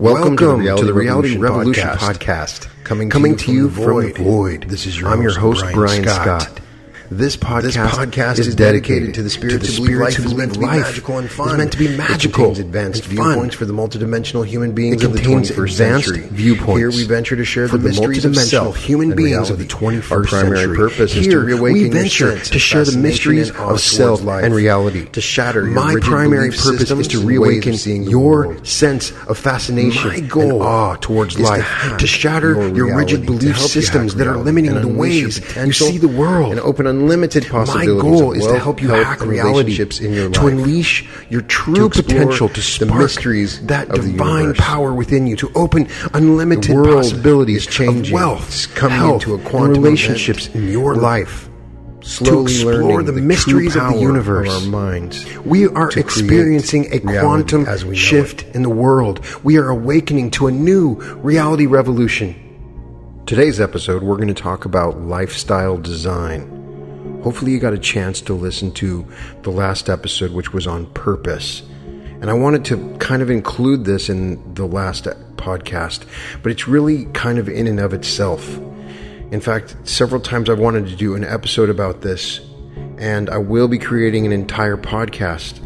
Welcome, to the Reality, to the Reality Revolution, Revolution podcast. podcast. coming, coming to you, from, the, from the void. This is your I'm host, your host Brian, Brian Scott. Scott. This podcast, this podcast is, is dedicated, dedicated to the spirit to, the spirit life is meant to be magical and fun. It's meant to be magical. It advanced viewpoints for the multidimensional human beings of the 21st century. Viewpoints. Here we venture to share the, the mysteries of self, human beings of the 21st Our primary century. purpose Here is to reawaken we venture to share the mysteries of self and reality. To shatter my primary purpose is to reawaken your sense of fascination my goal awe towards life. To shatter your rigid belief systems that are limiting the ways you see the world and open unlimited possibilities my goal is to help you hack reality, in your life, to unleash your true to potential, to spark the mysteries that divine power within you, to open unlimited possibilities changing, of wealth, coming health, into a quantum relationships event. in your life. Slowly to explore the, the mysteries of the universe, of our minds. We are experiencing a quantum shift in the world. We are awakening to a new reality revolution. Today's episode, we're going to talk about lifestyle design. Hopefully, you got a chance to listen to the last episode, which was on purpose. And I wanted to kind of include this in the last podcast, but it's really kind of in and of itself. In fact, several times I've wanted to do an episode about this, and I will be creating an entire podcast,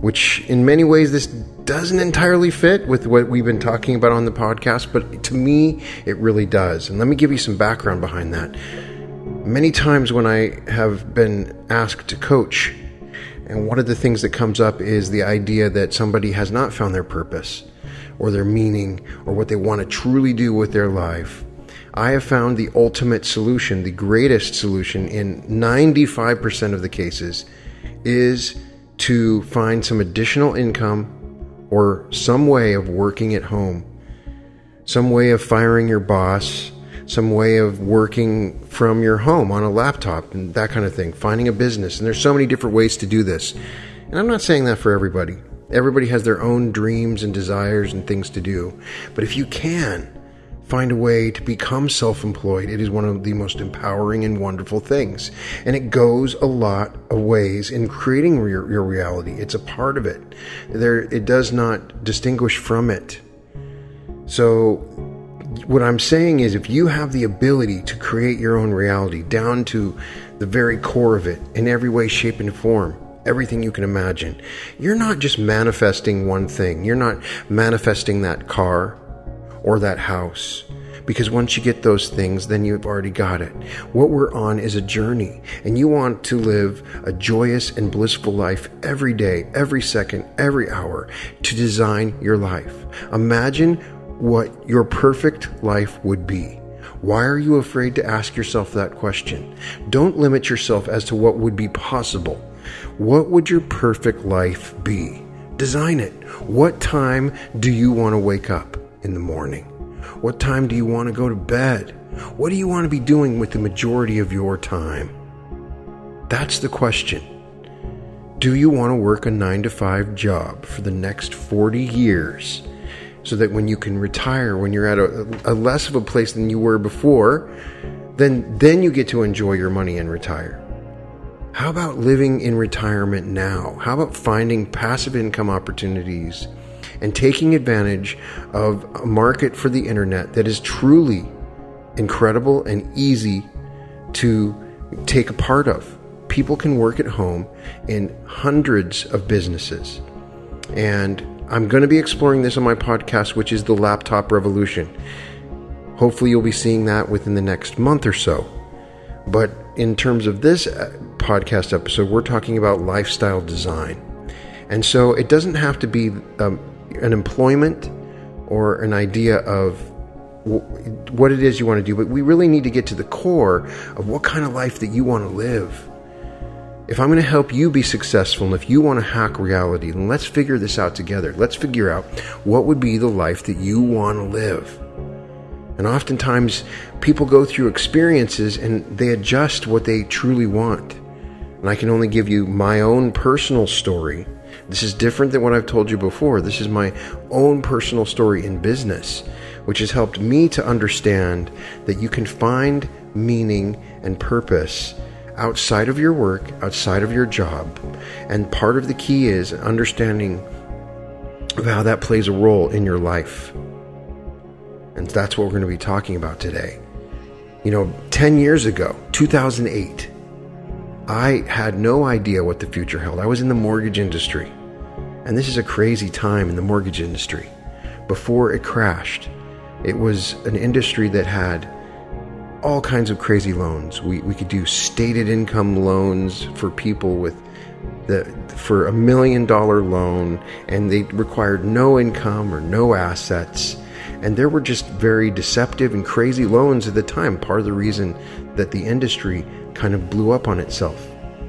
which in many ways this doesn't entirely fit with what we've been talking about on the podcast, but to me, it really does. And let me give you some background behind that. Many times when I have been asked to coach, and one of the things that comes up is the idea that somebody has not found their purpose or their meaning or what they want to truly do with their life. I have found the ultimate solution, the greatest solution in 95% of the cases, is to find some additional income or some way of working at home, some way of firing your boss, some way of working from your home on a laptop and that kind of thing, finding a business. And there's so many different ways to do this. And I'm not saying that for everybody. Everybody has their own dreams and desires and things to do. But if you can find a way to become self employed, it is one of the most empowering and wonderful things. And it goes a lot of ways in creating your, your reality. It's a part of it. There, it does not distinguish from it. So what I'm saying is, if you have the ability to create your own reality down to the very core of it in every way, shape, and form, everything you can imagine, you're not just manifesting one thing. You're not manifesting that car or that house. Because once you get those things, then you've already got it. What we're on is a journey, and you want to live a joyous and blissful life every day, every second, every hour to design your life. Imagine what your perfect life would be. Why are you afraid to ask yourself that question? Don't limit yourself as to what would be possible. What would your perfect life be? Design it. What time do you want to wake up in the morning? What time do you want to go to bed? What do you want to be doing with the majority of your time? That's the question. Do you want to work a 9 to 5 job for the next 40 years? So that when you can retire, when you're at a, a less of a place than you were before, then then you get to enjoy your money and retire. How about living in retirement now? How about finding passive income opportunities and taking advantage of a market for the internet that is truly incredible and easy to take a part of? People can work at home in hundreds of businesses. And I'm going to be exploring this on my podcast, which is the laptop revolution. Hopefully, you'll be seeing that within the next month or so. But in terms of this uh, podcast episode, we're talking about lifestyle design. And so it doesn't have to be um, an employment or an idea of what it is you want to do, but we really need to get to the core of what kind of life that you want to live. If I'm going to help you be successful and if you want to hack reality, then let's figure this out together. Let's figure out what would be the life that you want to live. And oftentimes, people go through experiences and they adjust what they truly want. And I can only give you my own personal story. This is different than what I've told you before. This is my own personal story in business, which has helped me to understand that you can find meaning and purpose outside of your work, outside of your job. And part of the key is understanding of how that plays a role in your life. And that's what we're going to be talking about today. You know, 10 years ago, 2008, I had no idea what the future held. I was in the mortgage industry. And this is a crazy time in the mortgage industry. Before it crashed, it was an industry that had all kinds of crazy loans. We, we could do stated income loans for people with the for a million dollar loan and they required no income or no assets. And there were just very deceptive and crazy loans at the time part of the reason that the industry kind of blew up on itself.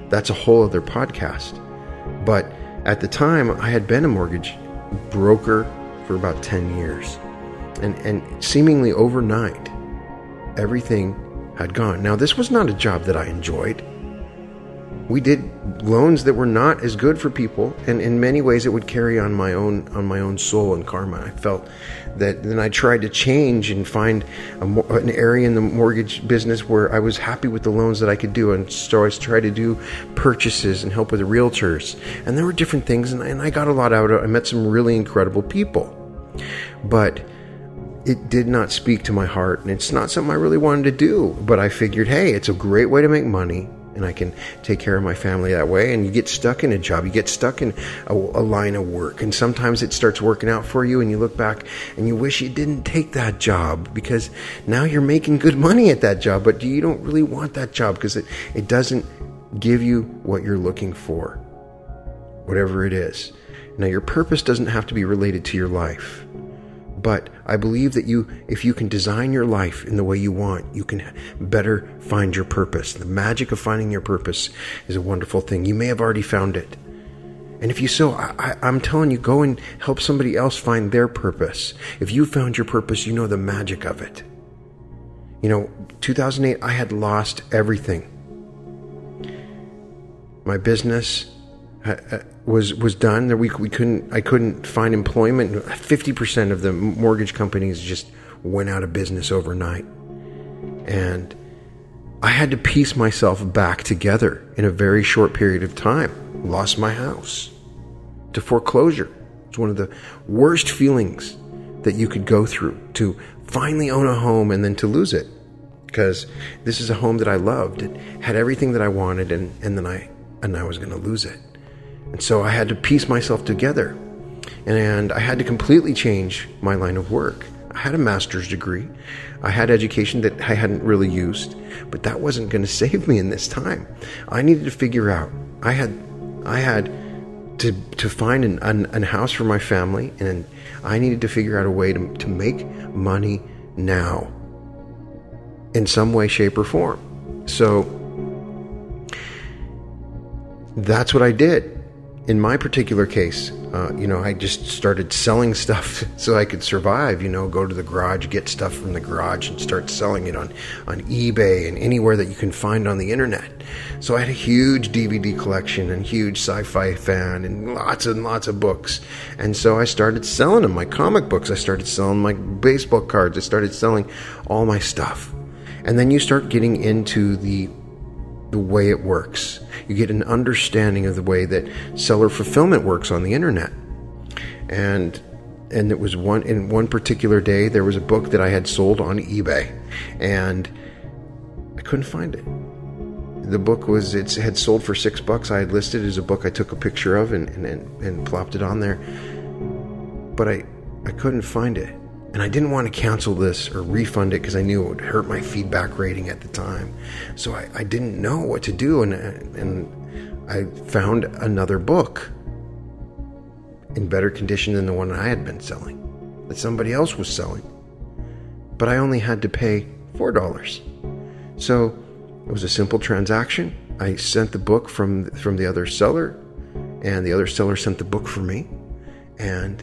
That's a whole other podcast. But at the time i had been a mortgage broker for about 10 years and and seemingly overnight everything had gone. Now this was not a job that i enjoyed. We did loans that were not as good for people and in many ways it would carry on my own on my own soul and karma. I felt that then i tried to change and find a, an area in the mortgage business where i was happy with the loans that i could do and so i tried to do purchases and help with the realtors. And there were different things and, and i got a lot out of it i met some really incredible people. But it did not speak to my heart and it's not something i really wanted to do but i figured hey it's a great way to make money and I can take care of my family that way. And you get stuck in a job, you get stuck in a, a, line of work, and sometimes it starts working out for you, and you look back and you wish you didn't take that job because now you're making good money at that job, but you don't really want that job because it, it doesn't give you what you're looking for, whatever it is. Now, your purpose doesn't have to be related to your life. But I believe that you, if you can design your life in the way you want, you can better find your purpose. The magic of finding your purpose is a wonderful thing. You may have already found it. And if you so, I, am telling you, go and help somebody else find their purpose. If you found your purpose, you know the magic of it. You know, 2008, I had lost everything my business, uh, was was done. That we we couldn't I couldn't find employment. Fifty percent of the mortgage companies just went out of business overnight, and I had to piece myself back together in a very short period of time. Lost my house to foreclosure. It's one of the worst feelings that you could go through to finally own a home and then to lose it because this is a home that I loved. It had everything that I wanted, and, and then I and I was going to lose it. And so I had to piece myself together. And I had to completely change my line of work. I had a master's degree. I had education that I hadn't really used, but that wasn't going to save me in this time. I needed to figure out. I had I had to to find an, an, an house for my family and I needed to figure out a way to, to make money now in some way, shape, or form. So that's what I did in my particular case, uh, you know, I just started selling stuff so I could survive. You know, go to the garage, get stuff from the garage, and start selling it on on eBay and anywhere that you can find on the internet. So I had a huge DVD collection and huge sci-fi fan and lots and lots of books. And so I started selling them. My comic books. I started selling my baseball cards. I started selling all my stuff. And then you start getting into the the way it works. You get an understanding of the way that seller fulfillment works on the internet. And and it was one in one particular day there was a book that I had sold on eBay and I couldn't find it. The book was it had sold for six bucks. I had listed as a book I took a picture of and, and, and, and plopped it on there. But I I couldn't find it. And I didn't want to cancel this or refund it because I knew it would hurt my feedback rating at the time. So I, I didn't know what to do. And, and I found another book in better condition than the one I had been selling, that somebody else was selling. But I only had to pay $4. So it was a simple transaction. I sent the book from from the other seller, and the other seller sent the book for me, and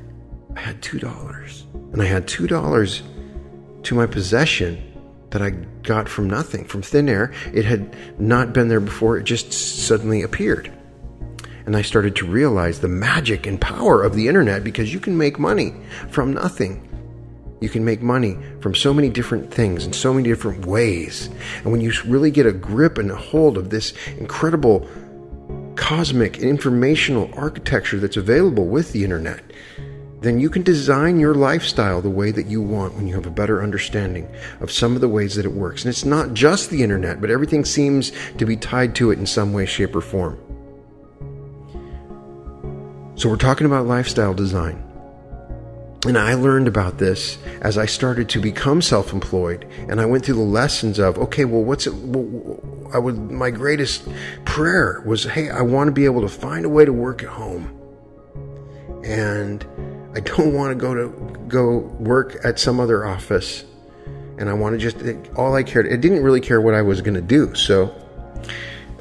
I had two dollars and I had $2 to my possession that I got from nothing, from thin air. It had not been there before, it just suddenly appeared. And I started to realize the magic and power of the internet because you can make money from nothing. You can make money from so many different things in so many different ways. And when you really get a grip and a hold of this incredible cosmic informational architecture that's available with the internet, then you can design your lifestyle the way that you want when you have a better understanding of some of the ways that it works. And it's not just the internet, but everything seems to be tied to it in some way, shape, or form. So we're talking about lifestyle design. And I learned about this as I started to become self-employed, and I went through the lessons of, okay, well, what's it? Well, I would. My greatest prayer was, hey, I want to be able to find a way to work at home, and I don't want to go to go work at some other office, and I want to just all I cared. It didn't really care what I was going to do. So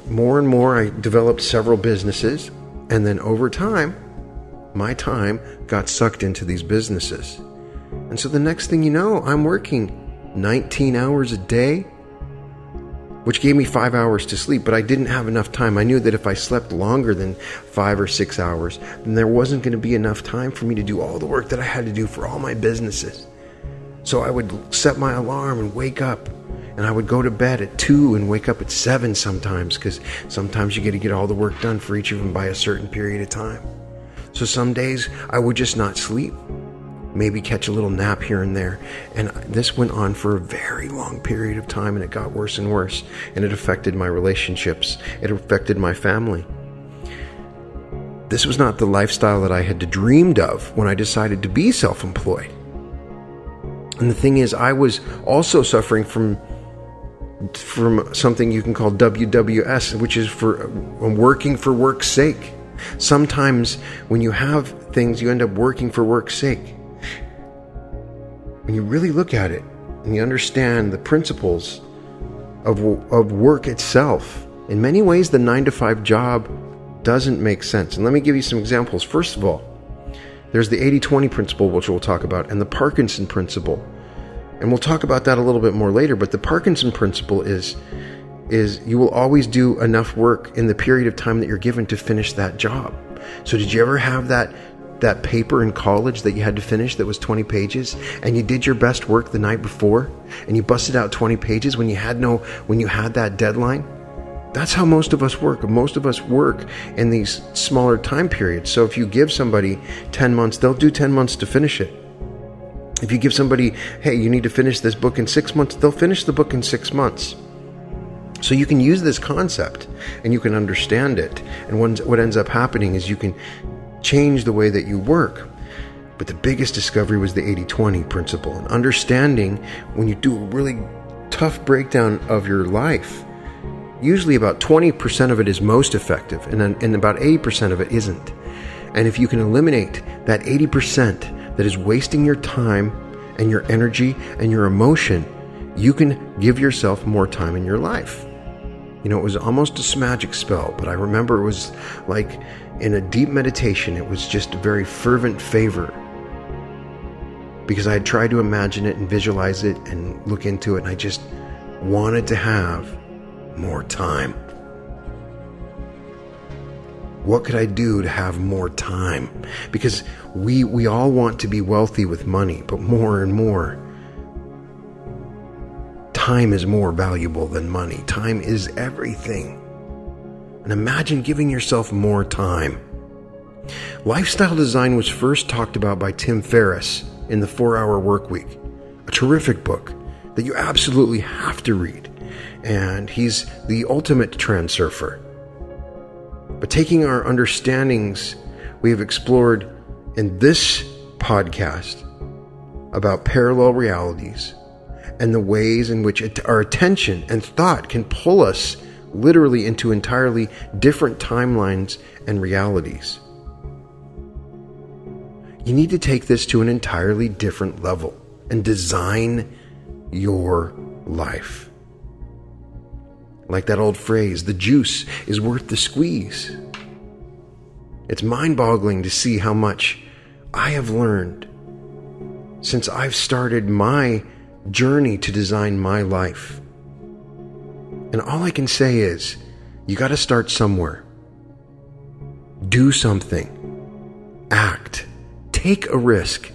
more and more, I developed several businesses, and then over time my time got sucked into these businesses. And so the next thing you know, I'm working 19 hours a day, which gave me five hours to sleep, but I didn't have enough time. I knew that if I slept longer than five or six hours, then there wasn't going to be enough time for me to do all the work that I had to do for all my businesses. So I would set my alarm and wake up and I would go to bed at 2 and wake up at 7 sometimes because sometimes you get to get all the work done for each of them by a certain period of time. So some days I would just not sleep, maybe catch a little nap here and there. And this went on for a very long period of time and it got worse and worse. And it affected my relationships, it affected my family. This was not the lifestyle that I had dreamed of when I decided to be self employed. And the thing is, I was also suffering from from something you can call WWS, which is for um, working for work's sake. Sometimes when you have things, you end up working for work's sake. When you really look at it and you understand the principles of, of work itself, in many ways, the nine to five job doesn't make sense. And let me give you some examples. First of all, there's the 80 20 principle, which we'll talk about, and the Parkinson principle. And we'll talk about that a little bit more later. But the Parkinson principle is is you will always do enough work in the period of time that you're given to finish that job. So did you ever have that that paper in college that you had to finish that was 20 pages and you did your best work the night before and you busted out 20 pages when you had no when you had that deadline? That's how most of us work. Most of us work in these smaller time periods. So if you give somebody 10 months, they'll do 10 months to finish it. If you give somebody, hey, you need to finish this book in six months, they'll finish the book in six months. So you can use this concept and you can understand it. And what ends up happening is you can change the way that you work. But the biggest discovery was the 80 20 principle and understanding when you do a really tough breakdown of your life. Usually, about 20% of it is most effective, and, and about 80% of it isn't. And if you can eliminate that 80% that is wasting your time and your energy and your emotion, you can give yourself more time in your life. You know, it was almost a magic spell, but I remember it was like in a deep meditation, it was just a very fervent favor. Because I had tried to imagine it and visualize it and look into it, and I just wanted to have more time. What could I do to have more time? Because we, we all want to be wealthy with money, but more and more, time is more valuable than money. Time is everything. And imagine giving yourself more time. Lifestyle design was first talked about by Tim Ferriss in The 4 Hour Workweek, a terrific book that you absolutely have to read. And he's the ultimate transurfer. But taking our understandings, we have explored in this podcast about parallel realities and the ways in which it, our attention and thought can pull us literally into entirely different timelines and realities. You need to take this to an entirely different level and design your life. Like that old phrase, the juice is worth the squeeze. It's mind boggling to see how much I have learned since I've started my journey to design my life. And all I can say is, you got to start somewhere. Do something. Act. Take a risk.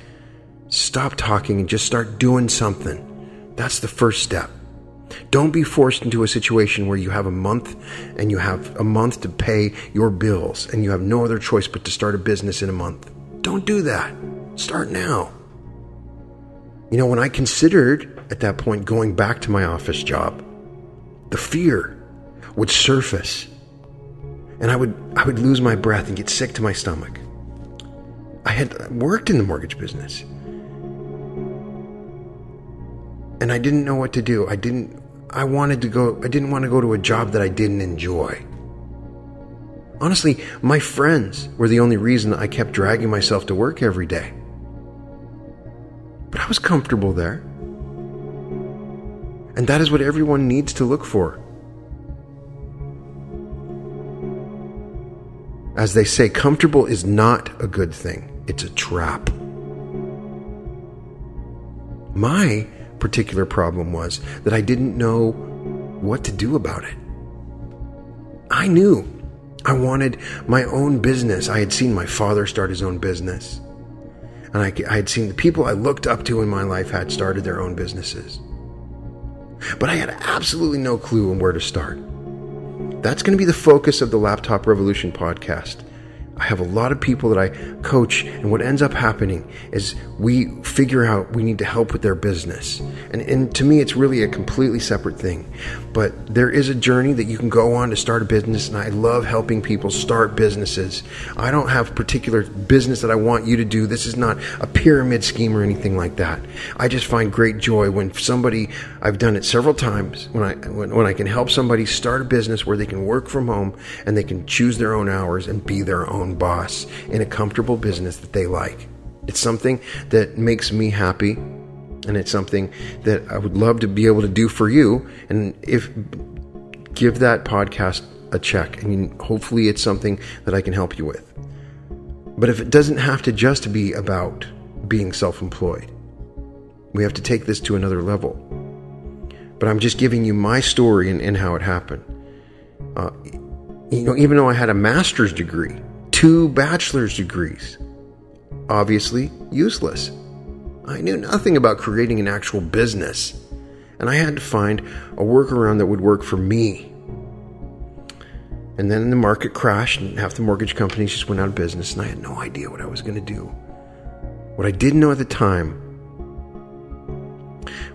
Stop talking and just start doing something. That's the first step. Don't be forced into a situation where you have a month and you have a month to pay your bills and you have no other choice but to start a business in a month. Don't do that. Start now. You know, when I considered at that point going back to my office job, the fear would surface and I would I would lose my breath and get sick to my stomach. I had worked in the mortgage business. And I didn't know what to do. I didn't I wanted to go I didn't want to go to a job that I didn't enjoy. Honestly, my friends were the only reason I kept dragging myself to work every day. But I was comfortable there. And that is what everyone needs to look for. As they say, comfortable is not a good thing, it's a trap. My particular problem was that I didn't know what to do about it. I knew I wanted my own business. I had seen my father start his own business. And I, I, had seen the people I looked up to in my life had started their own businesses. But I had absolutely no clue on where to start. That's going to be the focus of the Laptop Revolution podcast. I have a lot of people that I coach, and what ends up happening is we figure out we need to help with their business. And, and to me, it's really a completely separate thing. But there is a journey that you can go on to start a business, and I love helping people start businesses. I don't have particular business that I want you to do. This is not a pyramid scheme or anything like that. I just find great joy when somebody, I've done it several times, when I, when, when I can help somebody start a business where they can work from home and they can choose their own hours and be their own boss in a comfortable business that they like. It's something that makes me happy and it's something that I would love to be able to do for you. And if give that podcast a check, mean, hopefully it's something that I can help you with. But if it doesn't have to just be about being self employed, we have to take this to another level. But I'm just giving you my story and, and how it happened. Uh, you know, even though I had a master's degree, two bachelor's degrees. Obviously, useless. I knew nothing about creating an actual business, and I had to find a workaround that would work for me. And then the market crashed, and half the mortgage companies just went out of business, and I had no idea what I was going to do. What I didn't know at the time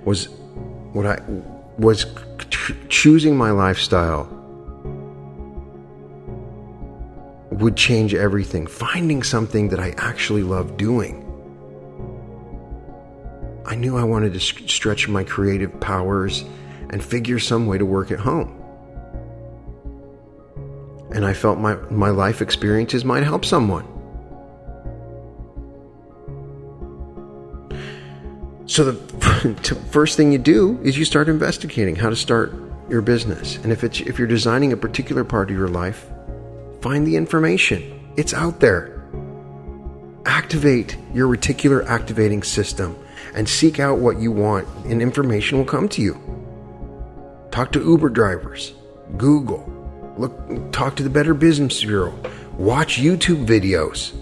was what I was choosing my lifestyle would change everything. Finding something that I actually love doing. I knew I wanted to stretch my creative powers and figure some way to work at home. And I felt my, my life experiences might help someone. So, the first thing you do is you start investigating how to start your business. And if, it's, if you're designing a particular part of your life, Find the information, it's out there. Activate your reticular activating system and seek out what you want, and information will come to you. Talk to Uber drivers, Google, look, talk to the Better Business Bureau, watch YouTube videos.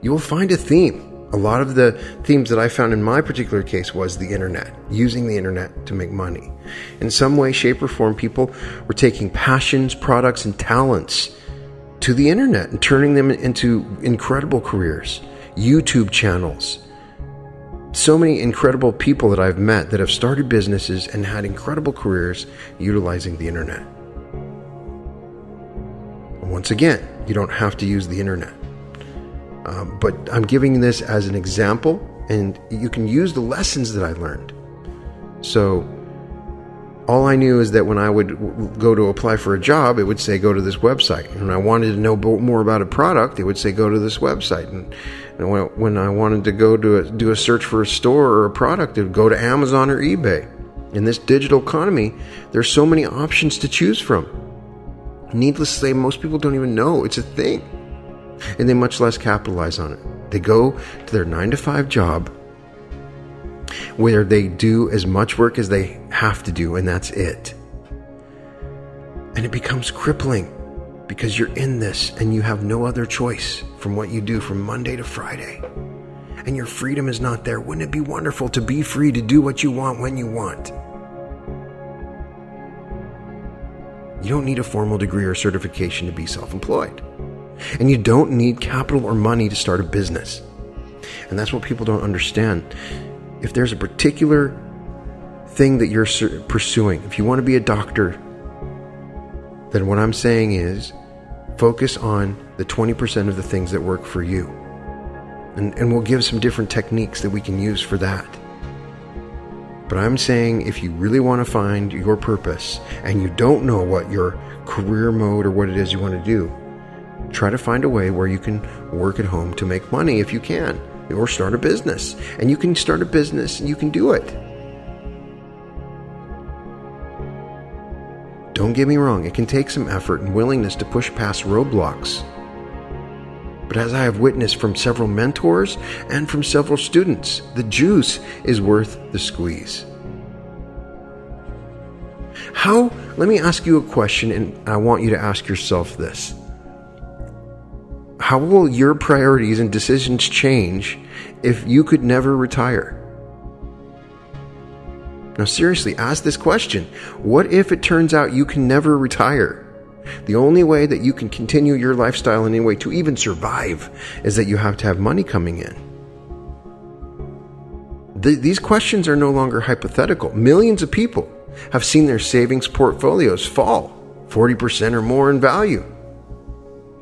You will find a theme. A lot of the themes that I found in my particular case was the internet, using the internet to make money. In some way, shape, or form, people were taking passions, products, and talents to the internet and turning them into incredible careers, YouTube channels. So many incredible people that I've met that have started businesses and had incredible careers utilizing the internet. Once again, you don't have to use the internet. Um, but I'm giving this as an example, and you can use the lessons that I learned. So, all I knew is that when I would go to apply for a job, it would say go to this website. And when I wanted to know more about a product, it would say go to this website. And, and when I wanted to go to a, do a search for a store or a product, it would go to Amazon or eBay. In this digital economy, there's so many options to choose from. Needless to say, most people don't even know it's a thing, and they much less capitalize on it. They go to their nine to five job where they do as much work as they have to do, and that's it. And it becomes crippling because you're in this and you have no other choice from what you do from Monday to Friday. And your freedom is not there. Wouldn't it be wonderful to be free to do what you want when you want? You don't need a formal degree or certification to be self employed. And you don't need capital or money to start a business. And that's what people don't understand. If there's a particular thing that you're pursuing, if you want to be a doctor, then what I'm saying is focus on the 20% of the things that work for you. And, and we'll give some different techniques that we can use for that. But I'm saying if you really want to find your purpose and you don't know what your career mode or what it is you want to do, try to find a way where you can work at home to make money if you can, or start a business. And you can start a business and you can do it. Don't get me wrong, it can take some effort and willingness to push past roadblocks. But as I have witnessed from several mentors and from several students, the juice is worth the squeeze. How, let me ask you a question, and I want you to ask yourself this. How will your priorities and decisions change if you could never retire? Now, seriously, ask this question What if it turns out you can never retire? The only way that you can continue your lifestyle in any way to even survive is that you have to have money coming in. The, these questions are no longer hypothetical. Millions of people have seen their savings portfolios fall 40% or more in value.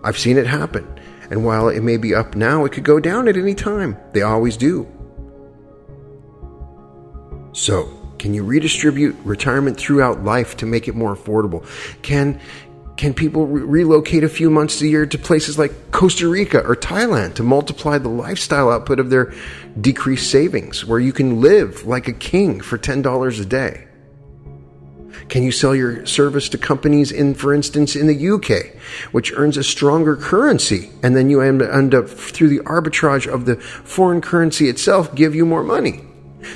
I've seen it happen. And while it may be up now, it could go down at any time. They always do. So, can you redistribute retirement throughout life to make it more affordable? Can can people re- relocate a few months a year to places like Costa Rica or Thailand to multiply the lifestyle output of their decreased savings, where you can live like a king for $10 a day? Can you sell your service to companies in, for instance, in the UK, which earns a stronger currency, and then you end up through the arbitrage of the foreign currency itself give you more money?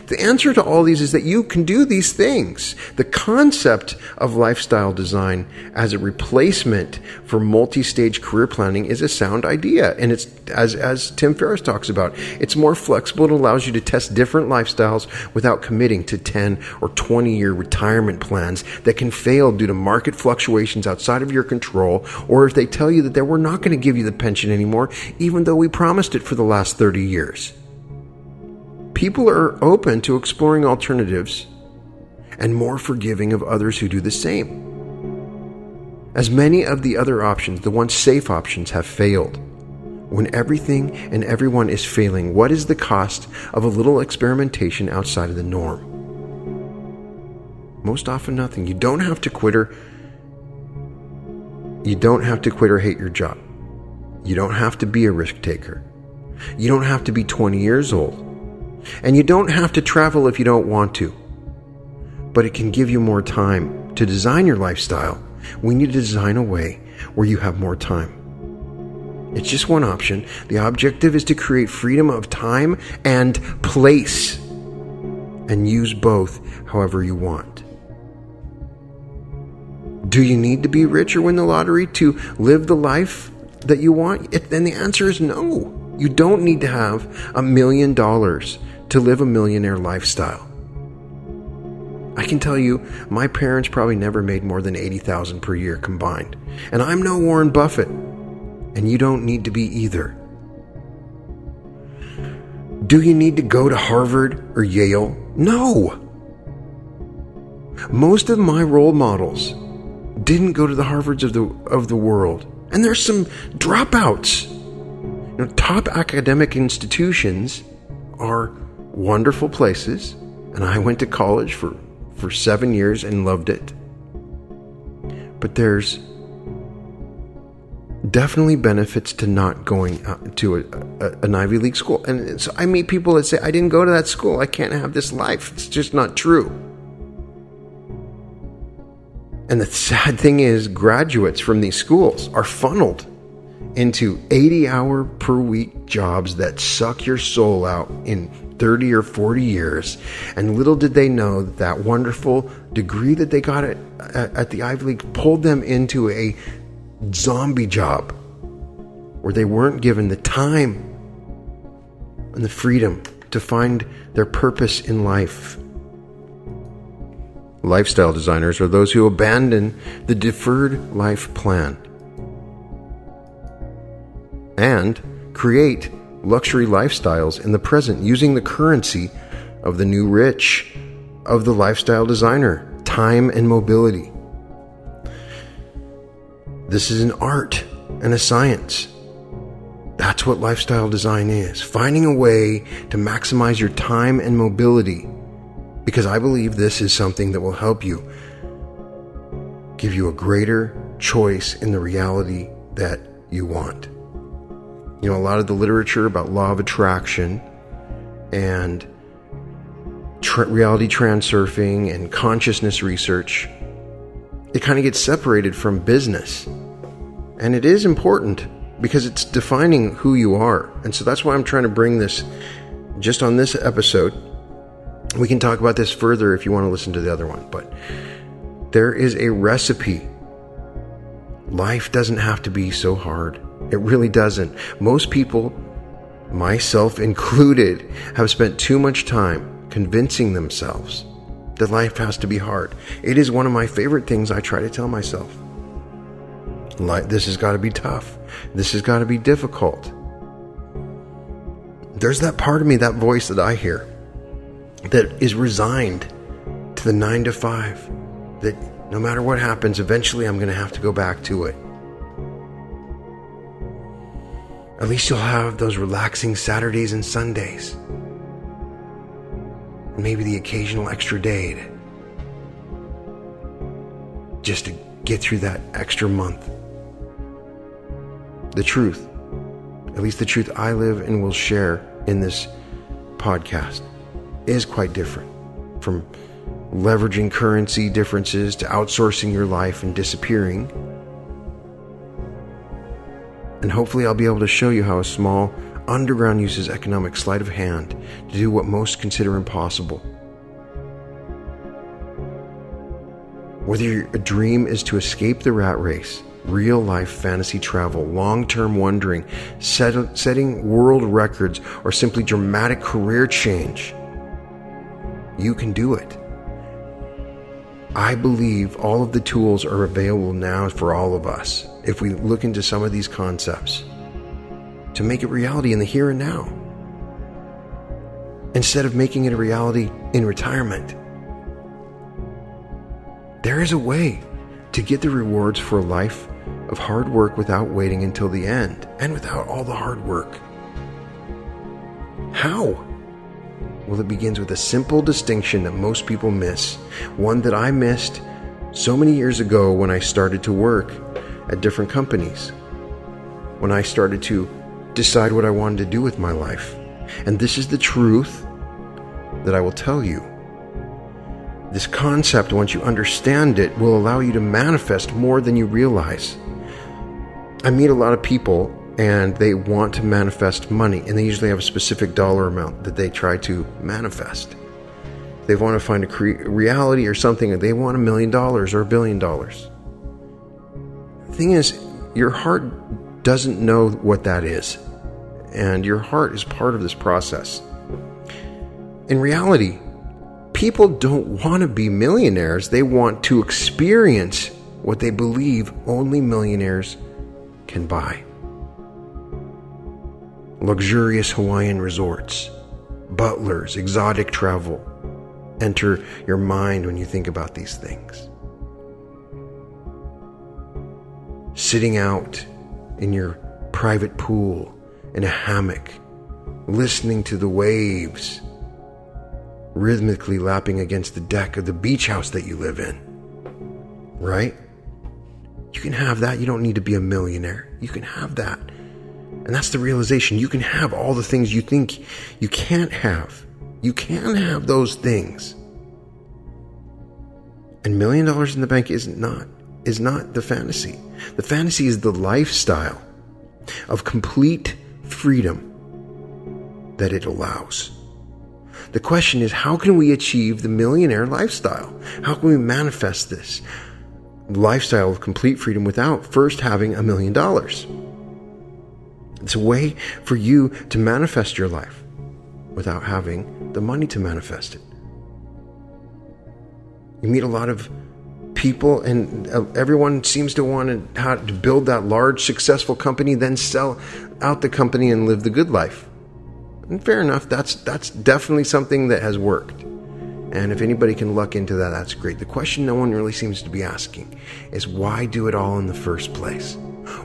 The answer to all these is that you can do these things. The concept of lifestyle design as a replacement for multi-stage career planning is a sound idea. And it's, as, as Tim Ferriss talks about, it's more flexible. It allows you to test different lifestyles without committing to 10 or 20 year retirement plans that can fail due to market fluctuations outside of your control, or if they tell you that they were not going to give you the pension anymore, even though we promised it for the last 30 years people are open to exploring alternatives and more forgiving of others who do the same. As many of the other options, the once safe options, have failed. When everything and everyone is failing, what is the cost of a little experimentation outside of the norm? Most often, nothing. You don't have to quit or you don't have to quit or hate your job. You don't have to be a risk taker. You don't have to be 20 years old. And you don't have to travel if you don't want to. But it can give you more time to design your lifestyle. We need to design a way where you have more time. It's just one option. The objective is to create freedom of time and place and use both however you want. Do you need to be rich or win the lottery to live the life that you want? Then the answer is no. You don't need to have a million dollars to live a millionaire lifestyle. I can tell you, my parents probably never made more than 80,000 per year combined. And I'm no Warren Buffett. And you don't need to be either. Do you need to go to Harvard or Yale? No. Most of my role models didn't go to the Harvards of the of the world. And there's some dropouts. You know, top academic institutions are wonderful places, and I went to college for, for seven years and loved it. But there's definitely benefits to not going uh, to a, a, an Ivy League school. And so I meet people that say, I didn't go to that school. I can't have this life. It's just not true. And the sad thing is, graduates from these schools are funneled into 80 hour per week jobs that suck your soul out in 30 or 40 years. And little did they know that that wonderful degree that they got at, at, the Ivy League pulled them into a zombie job where they weren't given the time and the freedom to find their purpose in life. Lifestyle designers are those who abandon the deferred life plan and create luxury lifestyles in the present using the currency of the new rich, of the lifestyle designer, time and mobility. This is an art and a science. That's what lifestyle design is finding a way to maximize your time and mobility. Because I believe this is something that will help you give you a greater choice in the reality that you want. You know, a lot of the literature about law of attraction and tra- reality transurfing and consciousness research, it kind of gets separated from business. And it is important because it's defining who you are. And so that's why I'm trying to bring this just on this episode. We can talk about this further if you want to listen to the other one, but there is a recipe. Life doesn't have to be so hard. It really doesn't. Most people, myself included, have spent too much time convincing themselves that life has to be hard. It is one of my favorite things I try to tell myself. Like, this has got to be tough. This has got to be difficult. There's that part of me, that voice that I hear, that is resigned to the nine to five, that no matter what happens, eventually I'm going to have to go back to it. At least you'll have those relaxing Saturdays and Sundays. And maybe the occasional extra day to, just to get through that extra month the truth, at least the truth I live and will share in this podcast, is quite different from leveraging currency differences to outsourcing your life and disappearing. And hopefully, I'll be able to show you how a small underground uses economic sleight of hand to do what most consider impossible. Whether your dream is to escape the rat race real life fantasy travel, long term wandering, set, setting world records, or simply dramatic career change. You can do it. I believe all of the tools are available now for all of us if we look into some of these concepts to make it reality in the here and now instead of making it a reality in retirement. There is a way to get the rewards for a life of hard work without waiting until the end and without all the hard work. How? Well, it begins with a simple distinction that most people miss, one that I missed so many years ago when I started to work at different companies, when I started to decide what I wanted to do with my life. And this is the truth that I will tell you. This concept, once you understand it, will allow you to manifest more than you realize. I meet a lot of people and they want to manifest money, and they usually have a specific dollar amount that they try to manifest. They want to find a reality or something, and they want a million dollars or a billion dollars. Thing is, your heart doesn't know what that is, and your heart is part of this process. In reality, people don't want to be millionaires, they want to experience what they believe only millionaires can buy. Luxurious Hawaiian resorts, butlers, exotic travel enter your mind when you think about these things. Sitting out in your private pool in a hammock, listening to the waves rhythmically lapping against the deck of the beach house that you live in. Right? You can have that. You don't need to be a millionaire. You can have that. And that's the realization. You can have all the things you think you can't have. You can have those things. And million dollars in the bank is not is not the fantasy. The fantasy is the lifestyle of complete freedom that it allows. The question is how can we achieve the millionaire lifestyle? How can we manifest this? lifestyle of complete freedom without first having a million dollars. It's a way for you to manifest your life without having the money to manifest it. You meet a lot of people, and uh, everyone seems to want to, to build that large, successful company, then sell out the company and live the good life. And fair enough, that's that's definitely something that has worked. And if anybody can luck into that, that's great. The question no one really seems to be asking is why do it all in the first place?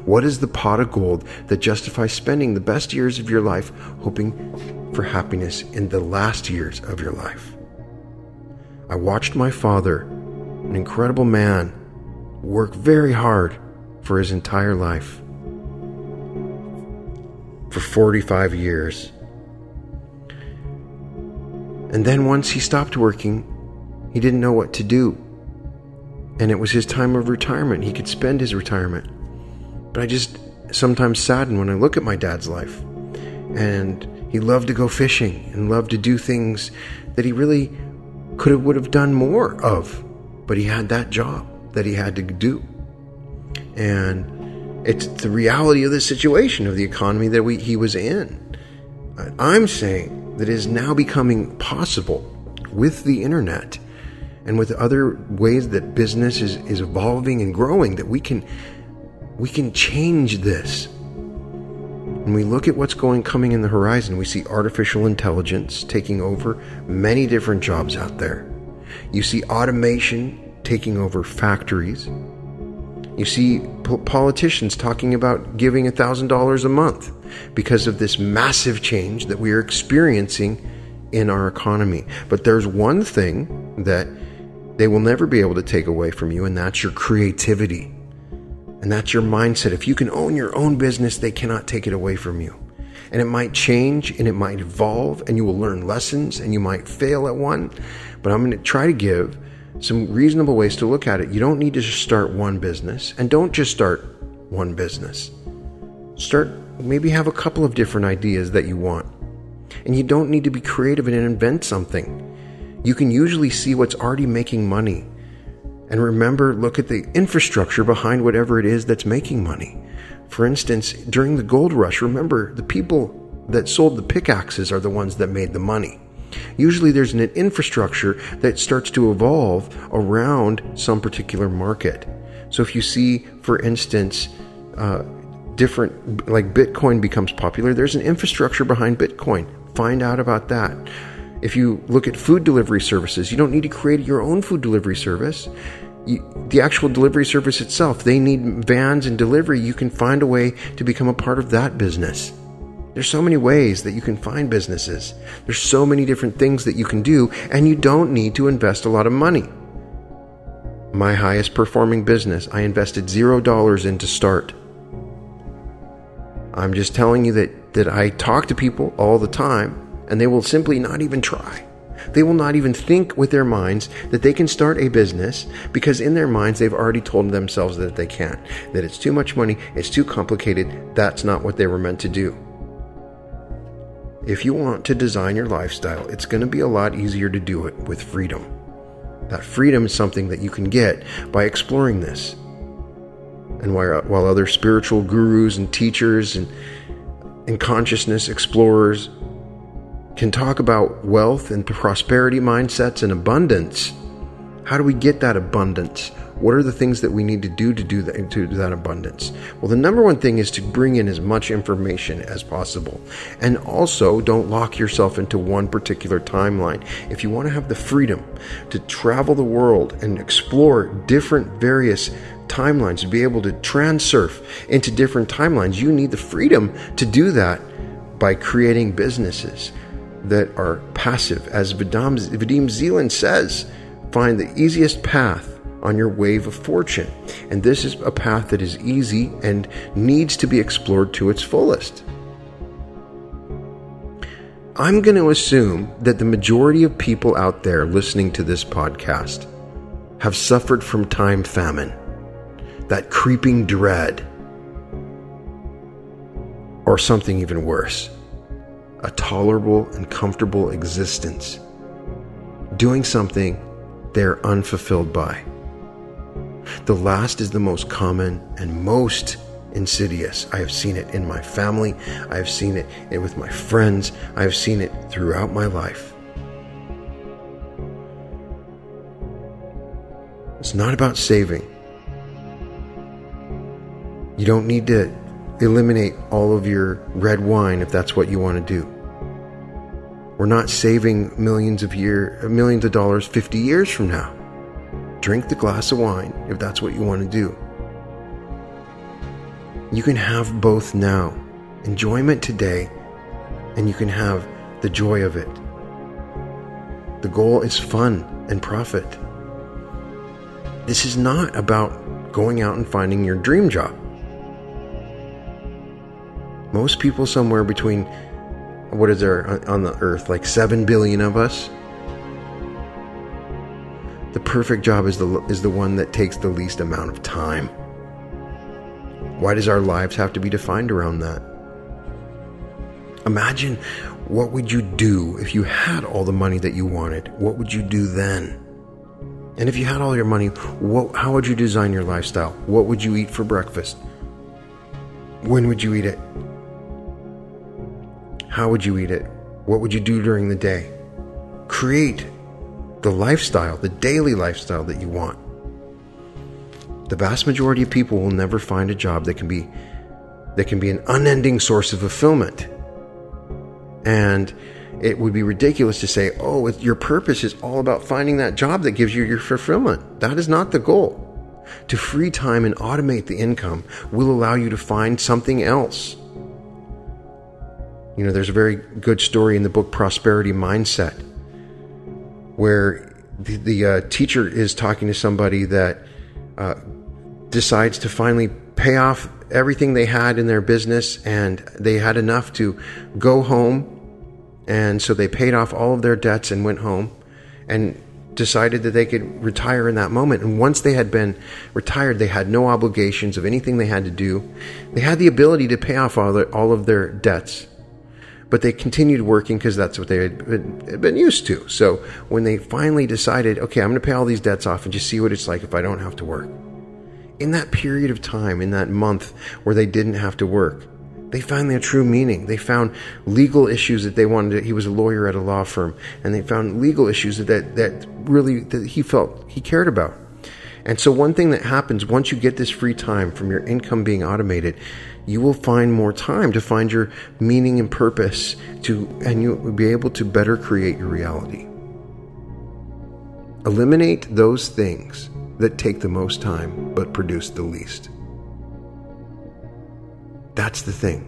What is the pot of gold that justifies spending the best years of your life hoping for happiness in the last years of your life? I watched my father, an incredible man, worked very hard for his entire life. For 45 years. And then once he stopped working, he didn't know what to do. And it was his time of retirement. He could spend his retirement. But I just sometimes sadden when I look at my dad's life. And he loved to go fishing and loved to do things that he really could have would have done more of. But he had that job that he had to do. And it's the reality of the situation of the economy that we, he was in. I'm saying that is now becoming possible with the internet and with other ways that business is, is evolving and growing that we can we can change this when we look at what's going coming in the horizon we see artificial intelligence taking over many different jobs out there you see automation taking over factories you see politicians talking about giving $1000 a month because of this massive change that we are experiencing in our economy. But there's one thing that they will never be able to take away from you, and that's your creativity. And that's your mindset. If you can own your own business, they cannot take it away from you. And it might change and it might evolve, and you will learn lessons and you might fail at one. But I'm going to try to give some reasonable ways to look at it. You don't need to just start one business, and don't just start one business. Start maybe have a couple of different ideas that you want. And you don't need to be creative and invent something. You can usually see what's already making money. And remember, look at the infrastructure behind whatever it is that's making money. For instance, during the gold rush, remember the people that sold the pickaxes are the ones that made the money. Usually there's an infrastructure that starts to evolve around some particular market. So if you see, for instance, uh, different, like Bitcoin becomes popular, there's an infrastructure behind Bitcoin. Find out about that. If you look at food delivery services, you don't need to create your own food delivery service. You, the actual delivery service itself, they need vans and delivery. You can find a way to become a part of that business. There's so many ways that you can find businesses. There's so many different things that you can do, and you don't need to invest a lot of money. My highest performing business, I invested zero dollars in to start. I'm just telling you that, that I talk to people all the time and they will simply not even try. They will not even think with their minds that they can start a business because in their minds they've already told themselves that they can't, that it's too much money, it's too complicated, that's not what they were meant to do. If you want to design your lifestyle, it's going to be a lot easier to do it with freedom. That freedom is something that you can get by exploring this and while, other spiritual gurus and teachers and, and consciousness explorers can talk about wealth and prosperity mindsets and abundance, how do we get that abundance? What are the things that we need to do to do that, to that abundance? Well, the number one thing is to bring in as much information as possible. And also, don't lock yourself into one particular timeline. If you want to have the freedom to travel the world and explore different various timelines, to be able to transurf into different timelines, you need the freedom to do that by creating businesses that are passive. As Vadim, Vadim Zeland says, find the easiest path on your wave of fortune. And this is a path that is easy and needs to be explored to its fullest. I'm going to assume that the majority of people out there listening to this podcast have suffered from time famine that creeping dread, or something even worse a tolerable and comfortable existence, doing something they're unfulfilled by. The last is the most common and most insidious. I have seen it in my family, I have seen it with my friends, I have seen it throughout my life. It's not about saving. You don't need to eliminate all of your red wine if that's what you want to do. We're not saving millions of year millions of dollars 50 years from now. Drink the glass of wine if that's what you want to do. You can have both now. Enjoyment today and you can have the joy of it. The goal is fun and profit. This is not about going out and finding your dream job. Most people, somewhere between what is there on the earth, like 7 billion of us? Perfect job is the, is the one that takes the least amount of time. Why does our lives have to be defined around that? Imagine what would you do if you had all the money that you wanted? What would you do then? And if you had all your money, what, how would you design your lifestyle? What would you eat for breakfast? When would you eat it? How would you eat it? What would you do during the day? Create the lifestyle, the daily lifestyle that you want. The vast majority of people will never find a job that can be that can be an unending source of fulfillment. And it would be ridiculous to say, oh, your purpose is all about finding that job that gives you your fulfillment. That is not the goal. To free time and automate the income will allow you to find something else. You know, there's a very good story in the book Prosperity Mindset where the, the uh, teacher is talking to somebody that uh, decides to finally pay off everything they had in their business and they had enough to go home and so they paid off all of their debts and went home and decided that they could retire in that moment. And once they had been retired, they had no obligations of anything they had to do. They had the ability to pay off all, all of their debts. But they continued working because that's what they had been used to. So when they finally decided, okay, I'm going to pay all these debts off and just see what it's like if I don't have to work. In that period of time, in that month where they didn't have to work, they found their true meaning. They found legal issues that they wanted. To, he was a lawyer at a law firm, and they found legal issues that that really that he felt he cared about. And so, one thing that happens once you get this free time from your income being automated, you will find more time to find your meaning and purpose to, and you'll be able to better create your reality. Eliminate those things that take the most time but produce the least. That's the thing.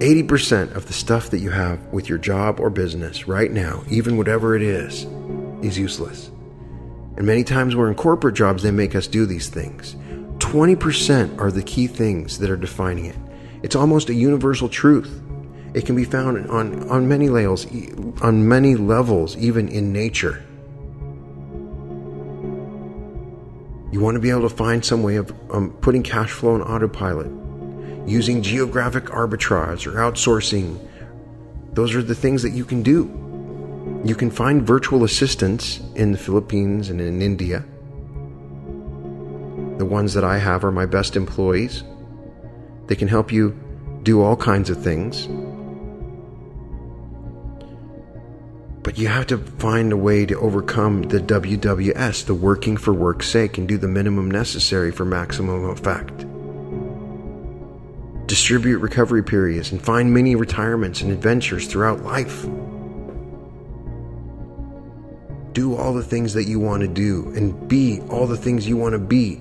80% of the stuff that you have with your job or business right now, even whatever it is, is useless. And many times we're in corporate jobs, they make us do these things. 20% are the key things that are defining it. It's almost a universal truth. It can be found on, on many levels, on many levels, even in nature. You want to be able to find some way of um, putting cash flow on autopilot using geographic arbitrage or outsourcing. Those are the things that you can do. You can find virtual assistants in the Philippines and in India. The ones that I have are my best employees. They can help you do all kinds of things. But you have to find a way to overcome the WWS, the working for work's sake, and do the minimum necessary for maximum effect distribute recovery periods, and find many retirements and adventures throughout life. Do all the things that you want to do and be all the things you want to be.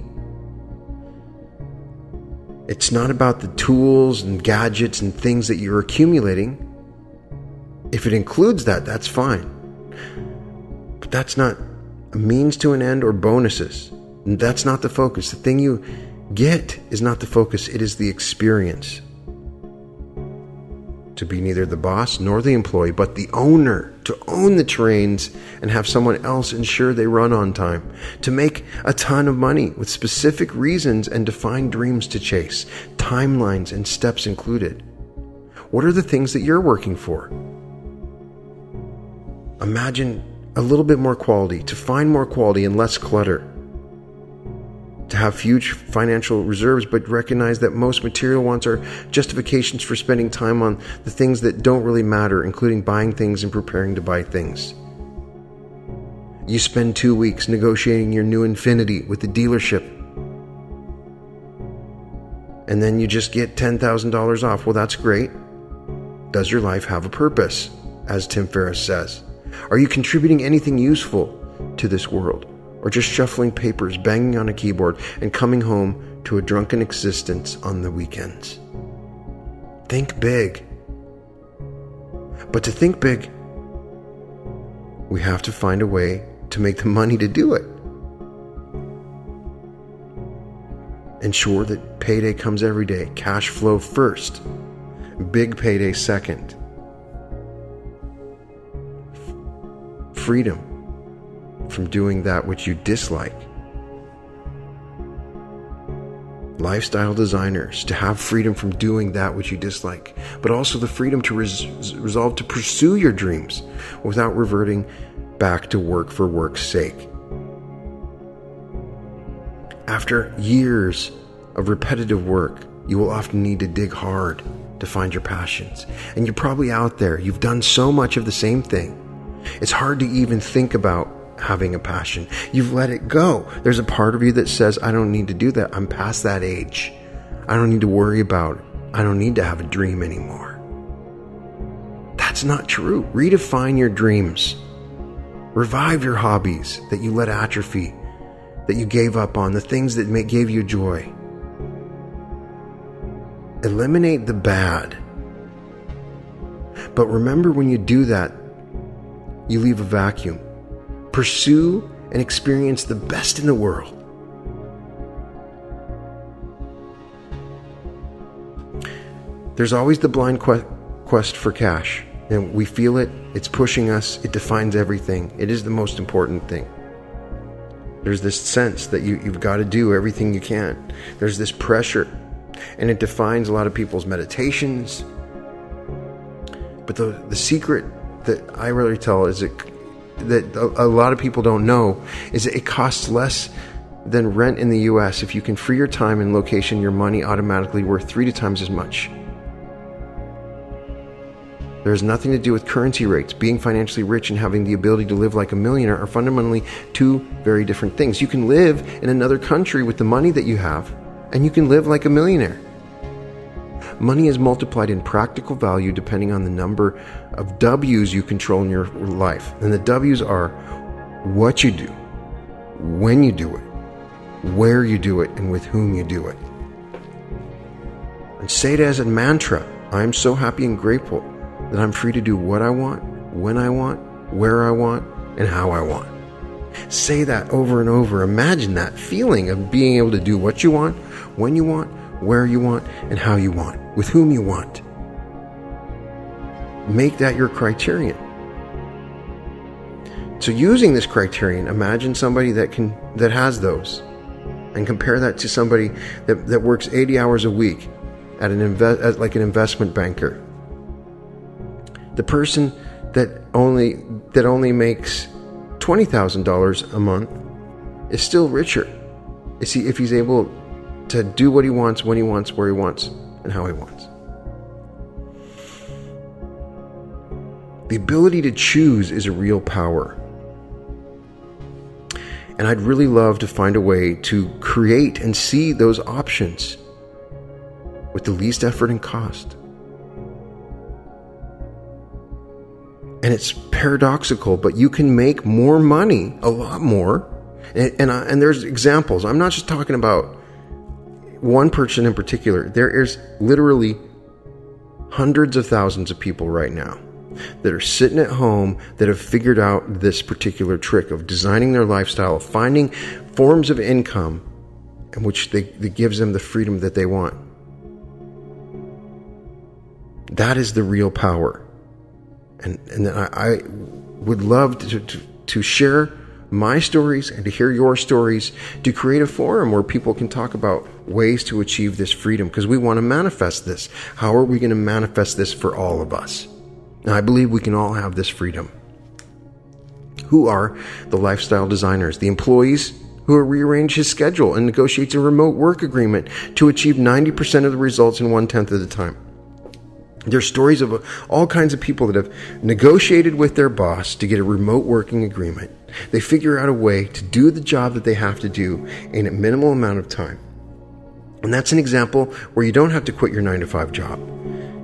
It's not about the tools and gadgets and things that you're accumulating. If it includes that, that's fine. But that's not a means to an end or bonuses. That's not the focus. The thing you Get is not the focus, it is the experience. To be neither the boss nor the employee, but the owner, to own the trains and have someone else ensure they run on time, to make a ton of money with specific reasons and defined dreams to chase, timelines and steps included. What are the things that you're working for? Imagine a little bit more quality, to find more quality and less clutter to have huge financial reserves, but recognize that most material wants are justifications for spending time on the things that don't really matter, including buying things and preparing to buy things. You spend two weeks negotiating your new Infiniti with the dealership, and then you just get $10,000 off. Well, that's great. Does your life have a purpose? as Tim Ferriss says? Are you contributing anything useful to this world? Or just shuffling papers, banging on a keyboard, and coming home to a drunken existence on the weekends? Think big. But to think big, we have to find a way to make the money to do it. Ensure that payday comes every day, cash flow first, big payday second. Freedom from doing that which you dislike. Lifestyle designers to have freedom from doing that which you dislike, but also the freedom to res- resolve to pursue your dreams without reverting back to work for work's sake. After years of repetitive work, you will often need to dig hard to find your passions. And you're probably out there, you've done so much of the same thing. It's hard to even think about having a passion. You've let it go. There's a part of you that says, I don't need to do that. I'm past that age. I don't need to worry about it. I don't need to have a dream anymore. That's not true. Redefine your dreams. Revive your hobbies that you let atrophy that you gave up on, the things that may, gave you joy. Eliminate the bad. But remember when you do that, you leave a vacuum. Pursue and experience the best in the world. There's always the blind quest for cash, and we feel it, it's pushing us, it defines everything. It is the most important thing. There's this sense that you, you've got to do everything you can. There's this pressure, and it defines a lot of people's meditations. But the, the secret that I really tell is it, that a, lot of people don't know is that it costs less than rent in the US. If you can free your time and location, your money automatically worth three to times as much. There has nothing to do with currency rates. Being financially rich and having the ability to live like a millionaire are fundamentally two very different things. You can live in another country with the money that you have, and you can live like a millionaire. Money is multiplied in practical value depending on the number of W's you control in your life. And the W's are what you do, when you do it, where you do it, and with whom you do it. And say it as a mantra I am so happy and grateful that I'm free to do what I want, when I want, where I want, and how I want. Say that over and over. Imagine that feeling of being able to do what you want, when you want, where you want, and how you want, with whom you want. Make that your criterion. So using this criterion, imagine somebody that can that has those and compare that to somebody that, that works 80 hours a week at an invest like an investment banker the person that only that only makes twenty thousand dollars a month is still richer. Is he if he's able to do what he wants, when he wants, where he wants, and how he wants. The ability to choose is a real power. And I'd really love to find a way to create and see those options with the least effort and cost. and it's paradoxical, but you can make more money, a lot more. And and, I, and, there's examples. I'm not just talking about one person in particular. There is literally hundreds of thousands of people right now that are sitting at home that have figured out this particular trick of designing their lifestyle, of finding forms of income in which they, that gives them the freedom that they want. That is the real power and and I, I would love to, to, to share my stories and to hear your stories to create a forum where people can talk about ways to achieve this freedom because we want to manifest this. How are we going to manifest this for all of us? I believe we can all have this freedom. Who are the lifestyle designers? The employees who rearrange his schedule and negotiates a remote work agreement to achieve 90% of the results in one tenth of the time. There's stories of all kinds of people that have negotiated with their boss to get a remote working agreement. They figure out a way to do the job that they have to do in a minimal amount of time. And that's an example where you don't have to quit your nine to five job.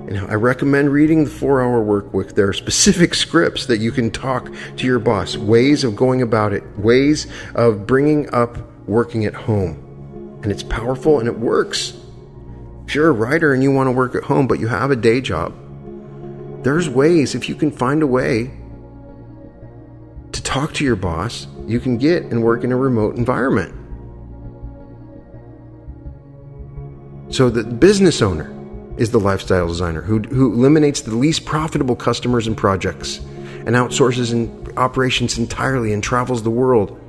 And I recommend reading the four hour work week. There are specific scripts that you can talk to your boss, ways of going about it, ways of bringing up working at home. And it's powerful and it works. If you're a writer and you want to work at home, but you have a day job, there's ways, if you can find a way to talk to your boss, you can get and work in a remote environment. So the business owner is the lifestyle designer who, who eliminates the least profitable customers and projects and outsources in operations entirely and travels the world.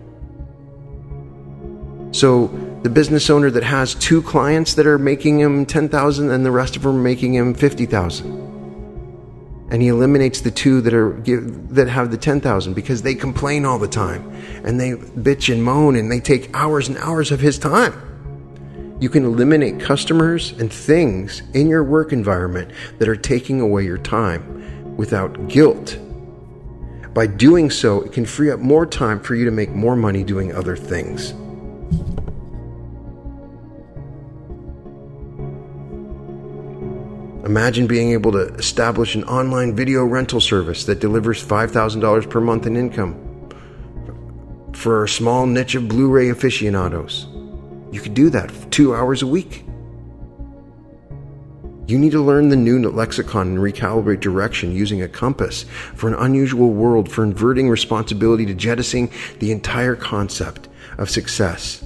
So the business owner that has two clients that are making him 10,000 and the rest of them are making him 50,000. And he eliminates the two that are that have the 10,000 because they complain all the time and they bitch and moan and they take hours and hours of his time. You can eliminate customers and things in your work environment that are taking away your time without guilt. By doing so, it can free up more time for you to make more money doing other things. Imagine being able to establish an online video rental service that delivers $5,000 per month in income for a small niche of Blu ray aficionados. You could do that two hours a week. You need to learn the new lexicon and recalibrate direction using a compass for an unusual world, for inverting responsibility to jettisoning the entire concept of success.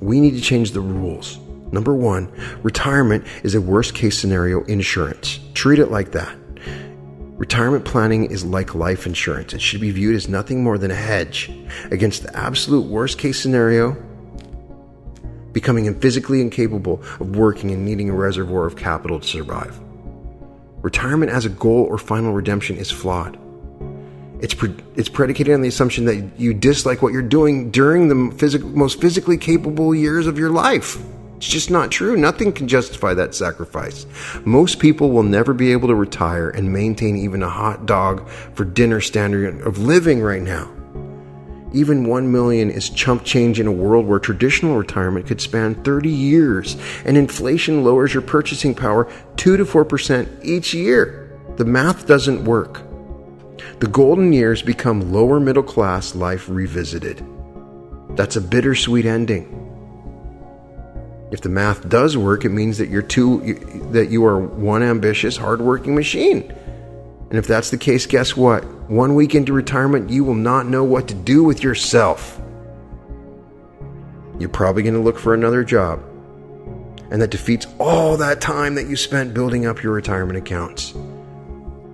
We need to change the rules. Number one, retirement is a worst case scenario insurance. Treat it like that. Retirement planning is like life insurance. It should be viewed as nothing more than a hedge against the absolute worst case scenario becoming physically incapable of working and needing a reservoir of capital to survive. Retirement as a goal or final redemption is flawed. It's, pre- it's predicated on the assumption that you dislike what you're doing during the phys- most physically capable years of your life. It's just not true. Nothing can justify that sacrifice. Most people will never be able to retire and maintain even a hot dog for dinner standard of living right now. Even 1 million is chump change in a world where traditional retirement could span 30 years and inflation lowers your purchasing power 2 to 4% each year. The math doesn't work. The golden years become lower middle class life revisited. That's a bittersweet ending. If the math does work, it means that you're too that you are one ambitious, hardworking machine. And if that's the case, guess what? One week into retirement, you will not know what to do with yourself. You're probably going to look for another job. And that defeats all that time that you spent building up your retirement accounts.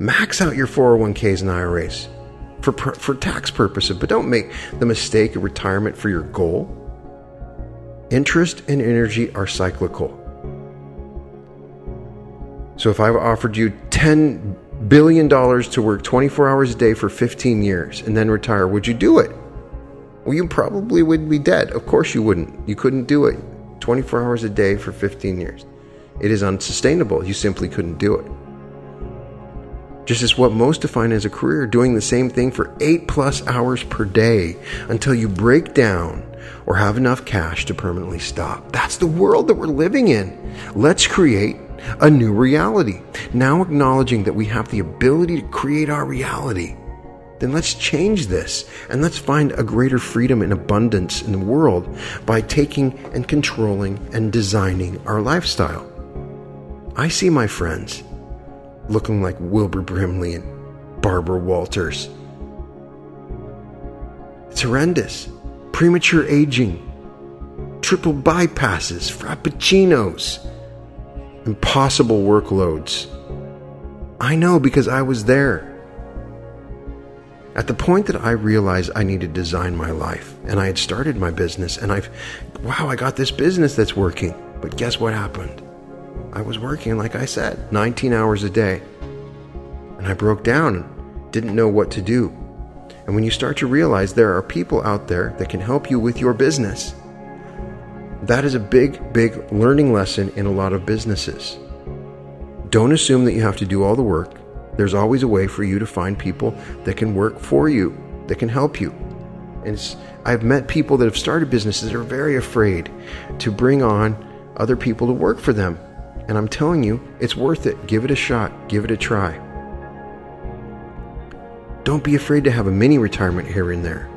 Max out your 401ks and IRAs for, for tax purposes, but don't make the mistake of retirement for your goal. Interest and energy are cyclical. So if I've offered you 10 billion dollars to work 24 hours a day for 15 years and then retire, would you do it? Well, you probably would be dead. Of course you wouldn't. You couldn't do it 24 hours a day for 15 years. It is unsustainable. You simply couldn't do it. Just as what most define as a career, doing the same thing for eight plus hours per day until you break down or have enough cash to permanently stop. That's the world that we're living in. Let's create a new reality. Now acknowledging that we have the ability to create our reality, then let's change this and let's find a greater freedom and abundance in the world by taking and controlling and designing our lifestyle. I see my friends looking like Wilford Brimley and Barbara Walters. It's horrendous. Premature aging, triple bypasses, frappuccinos impossible workloads. I know because I was there. At the point that I realized I needed to design my life, and I had started my business, and I've, wow, I got this business that's working. But guess what happened? I was working, like I said, 19 hours a day. And I broke down and didn't know what to do. And when you start to realize there are people out there that can help you with your business, that is a big, big learning lesson in a lot of businesses. Don't assume that you have to do all the work. There's always a way for you to find people that can work for you, that can help you. And I've met people that have started businesses that are very afraid to bring on other people to work for them And I'm telling you, it's worth it. Give it a shot, give it a try. Don't be afraid to have a mini retirement here and there.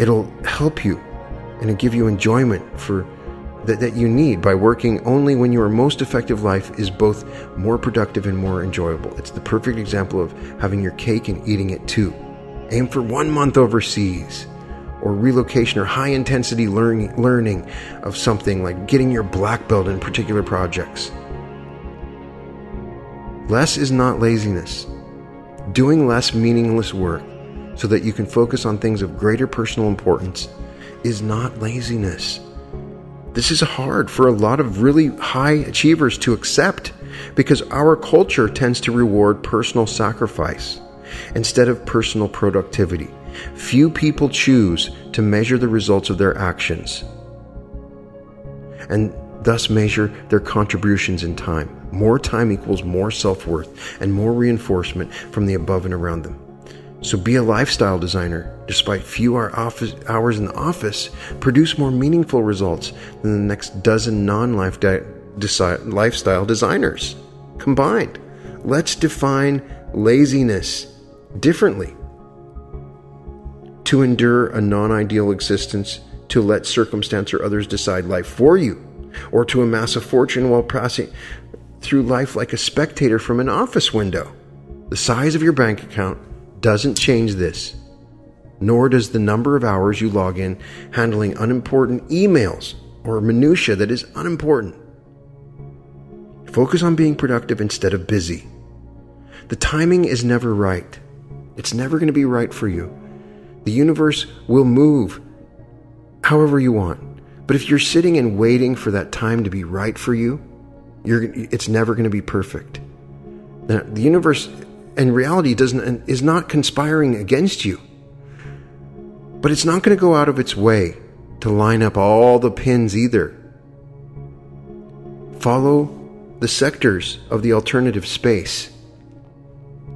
It'll help you and it'll give you enjoyment for that, that you need by working only when your most effective life is both more productive and more enjoyable. It's the perfect example of having your cake and eating it too. Aim for one month overseas or relocation or high intensity learning, learning of something like getting your black belt in particular projects. Less is not laziness. Doing less meaningless work so that you can focus on things of greater personal importance is not laziness. This is hard for a lot of really high achievers to accept because our culture tends to reward personal sacrifice instead of personal productivity. Few people choose to measure the results of their actions and thus measure their contributions in time. More time equals more self worth and more reinforcement from the above and around them. So be a lifestyle designer. Despite few office, hours in the office, produce more meaningful results than the next dozen non lifestyle designers combined. Let's define laziness differently. To endure a non ideal existence, to let circumstance or others decide life for you, or to amass a fortune while passing through life like a spectator from an office window. The size of your bank account doesn't change this, nor does the number of hours you log in handling unimportant emails or minutia that is unimportant. Focus on being productive instead of busy. The timing is never right. It's never going to be right for you. The universe will move however you want. But if you're sitting and waiting for that time to be right for you, you're. it's never going to be perfect. the universe and reality doesn't is not conspiring against you. But it's not going to go out of its way to line up all the pins either. Follow the sectors of the alternative space.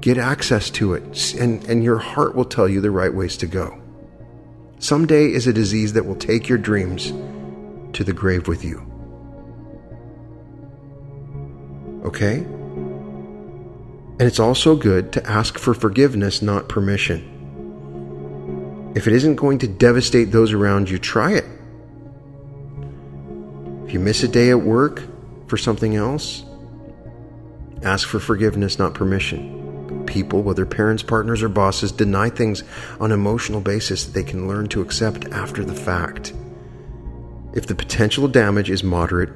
Get access to it, and, and your heart will tell you the right ways to go. Someday is a disease that will take your dreams to the grave with you. Okay? And it's also good to ask for forgiveness, not permission. If it isn't going to devastate those around you, try it. If you miss a day at work for something else, ask for forgiveness, not permission. People, whether parents, partners, or bosses, deny things on an emotional basis that they can learn to accept after the fact. If the potential damage is moderate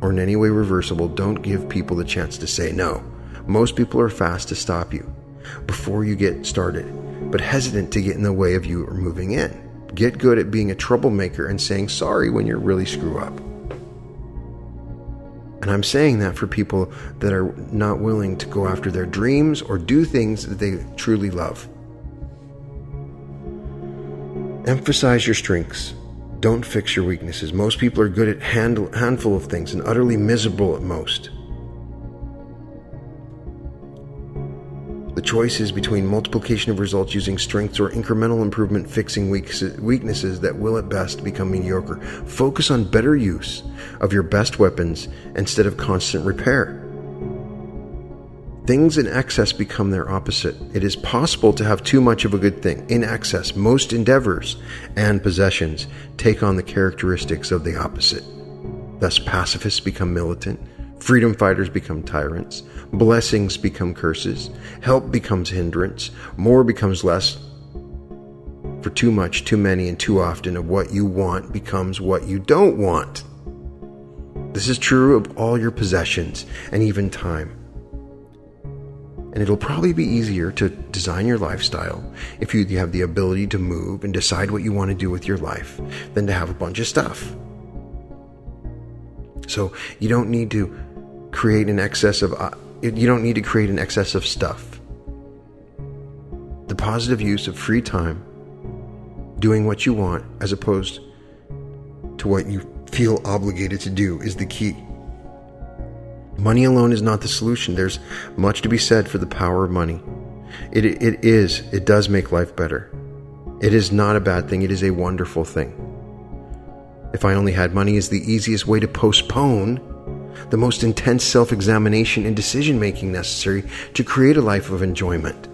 or in any way reversible, don't give people the chance to say no. Most people are fast to stop you before you get started, but hesitant to get in the way of you or moving in. Get good at being a troublemaker and saying sorry when you really screw up. And I'm saying that for people that are not willing to go after their dreams or do things that they truly love. Emphasize your strengths. Don't fix your weaknesses. Most people are good at handle, handful of things and utterly miserable at most. The choice is between multiplication of results using strengths or incremental improvement fixing weaknesses that will at best become mediocre. Focus on better use of your best weapons instead of constant repair. Things in excess become their opposite. It is possible to have too much of a good thing. In excess, most endeavors and possessions take on the characteristics of the opposite. Thus, pacifists become militant, Freedom fighters become tyrants. Blessings become curses. Help becomes hindrance. More becomes less. For too much, too many, and too often of what you want becomes what you don't want. This is true of all your possessions and even time. And it'll probably be easier to design your lifestyle if you have the ability to move and decide what you want to do with your life than to have a bunch of stuff. So you don't need to create an excess of, uh, you don't need to create an excess of stuff. The positive use of free time, doing what you want as opposed to what you feel obligated to do, is the key. Money alone is not the solution. There's much to be said for the power of money. It, it is, it does make life better. It is not a bad thing, it is a wonderful thing. If I only had money is the easiest way to postpone the most intense self examination and decision making necessary to create a life of enjoyment.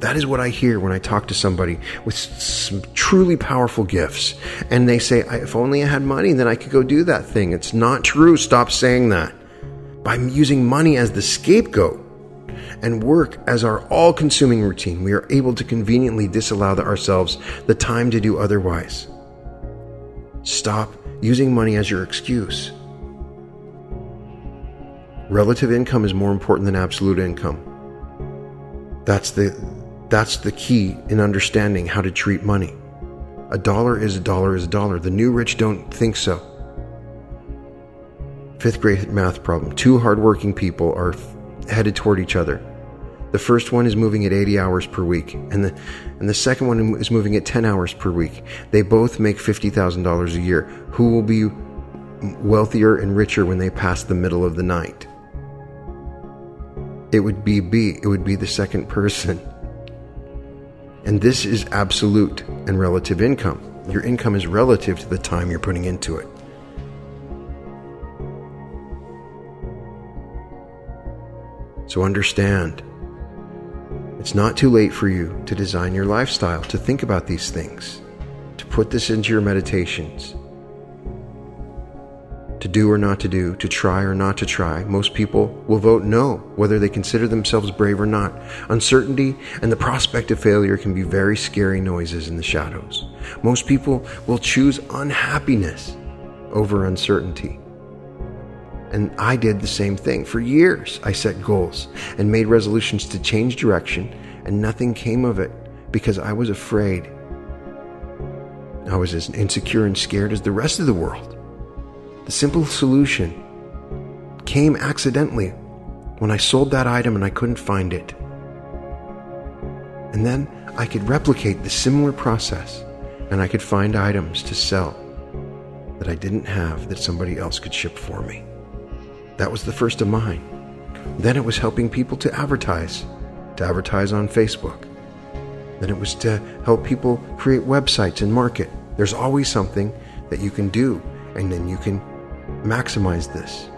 That is what I hear when I talk to somebody with some truly powerful gifts. And they say, if only I had money, then I could go do that thing. It's not true. Stop saying that. By using money as the scapegoat and work as our all consuming routine, we are able to conveniently disallow ourselves the time to do otherwise. Stop using money as your excuse. Relative income is more important than absolute income. That's the that's the key in understanding how to treat money. A dollar is a dollar is a dollar. The new rich don't think so. Fifth grade math problem. Two hardworking people are headed toward each other. The first one is moving at 80 hours per week, and the, and the second one is moving at 10 hours per week. They both make $50,000 a year. Who will be wealthier and richer when they pass the middle of the night? It would be B. It would be the second person. And this is absolute and relative income. Your income is relative to the time you're putting into it. So understand, it's not too late for you to design your lifestyle, to think about these things, to put this into your meditations to do or not to do, to try or not to try. Most people will vote no, whether they consider themselves brave or not. Uncertainty and the prospect of failure can be very scary noises in the shadows. Most people will choose unhappiness over uncertainty. And I did the same thing. For years, I set goals and made resolutions to change direction, and nothing came of it because I was afraid. I was as insecure and scared as the rest of the world. The simple solution came accidentally when I sold that item and I couldn't find it. And then I could replicate the similar process and I could find items to sell that I didn't have that somebody else could ship for me. That was the first of mine. Then it was helping people to advertise, to advertise on Facebook. Then it was to help people create websites and market. There's always something that you can do, and then you can maximize this.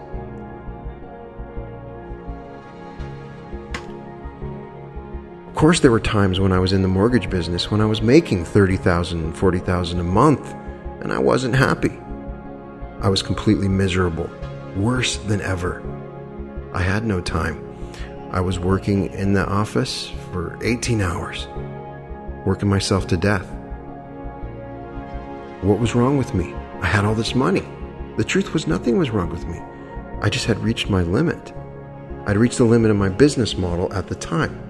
Of course, there were times when I was in the mortgage business when I was making $30,000, $40,000 a month, and I wasn't happy. I was completely miserable, worse than ever. I had no time. I was working in the office for 18 hours, working myself to death. What was wrong with me? I had all this money. The truth was, nothing was wrong with me. I just had reached my limit. I'd reached the limit of my business model at the time.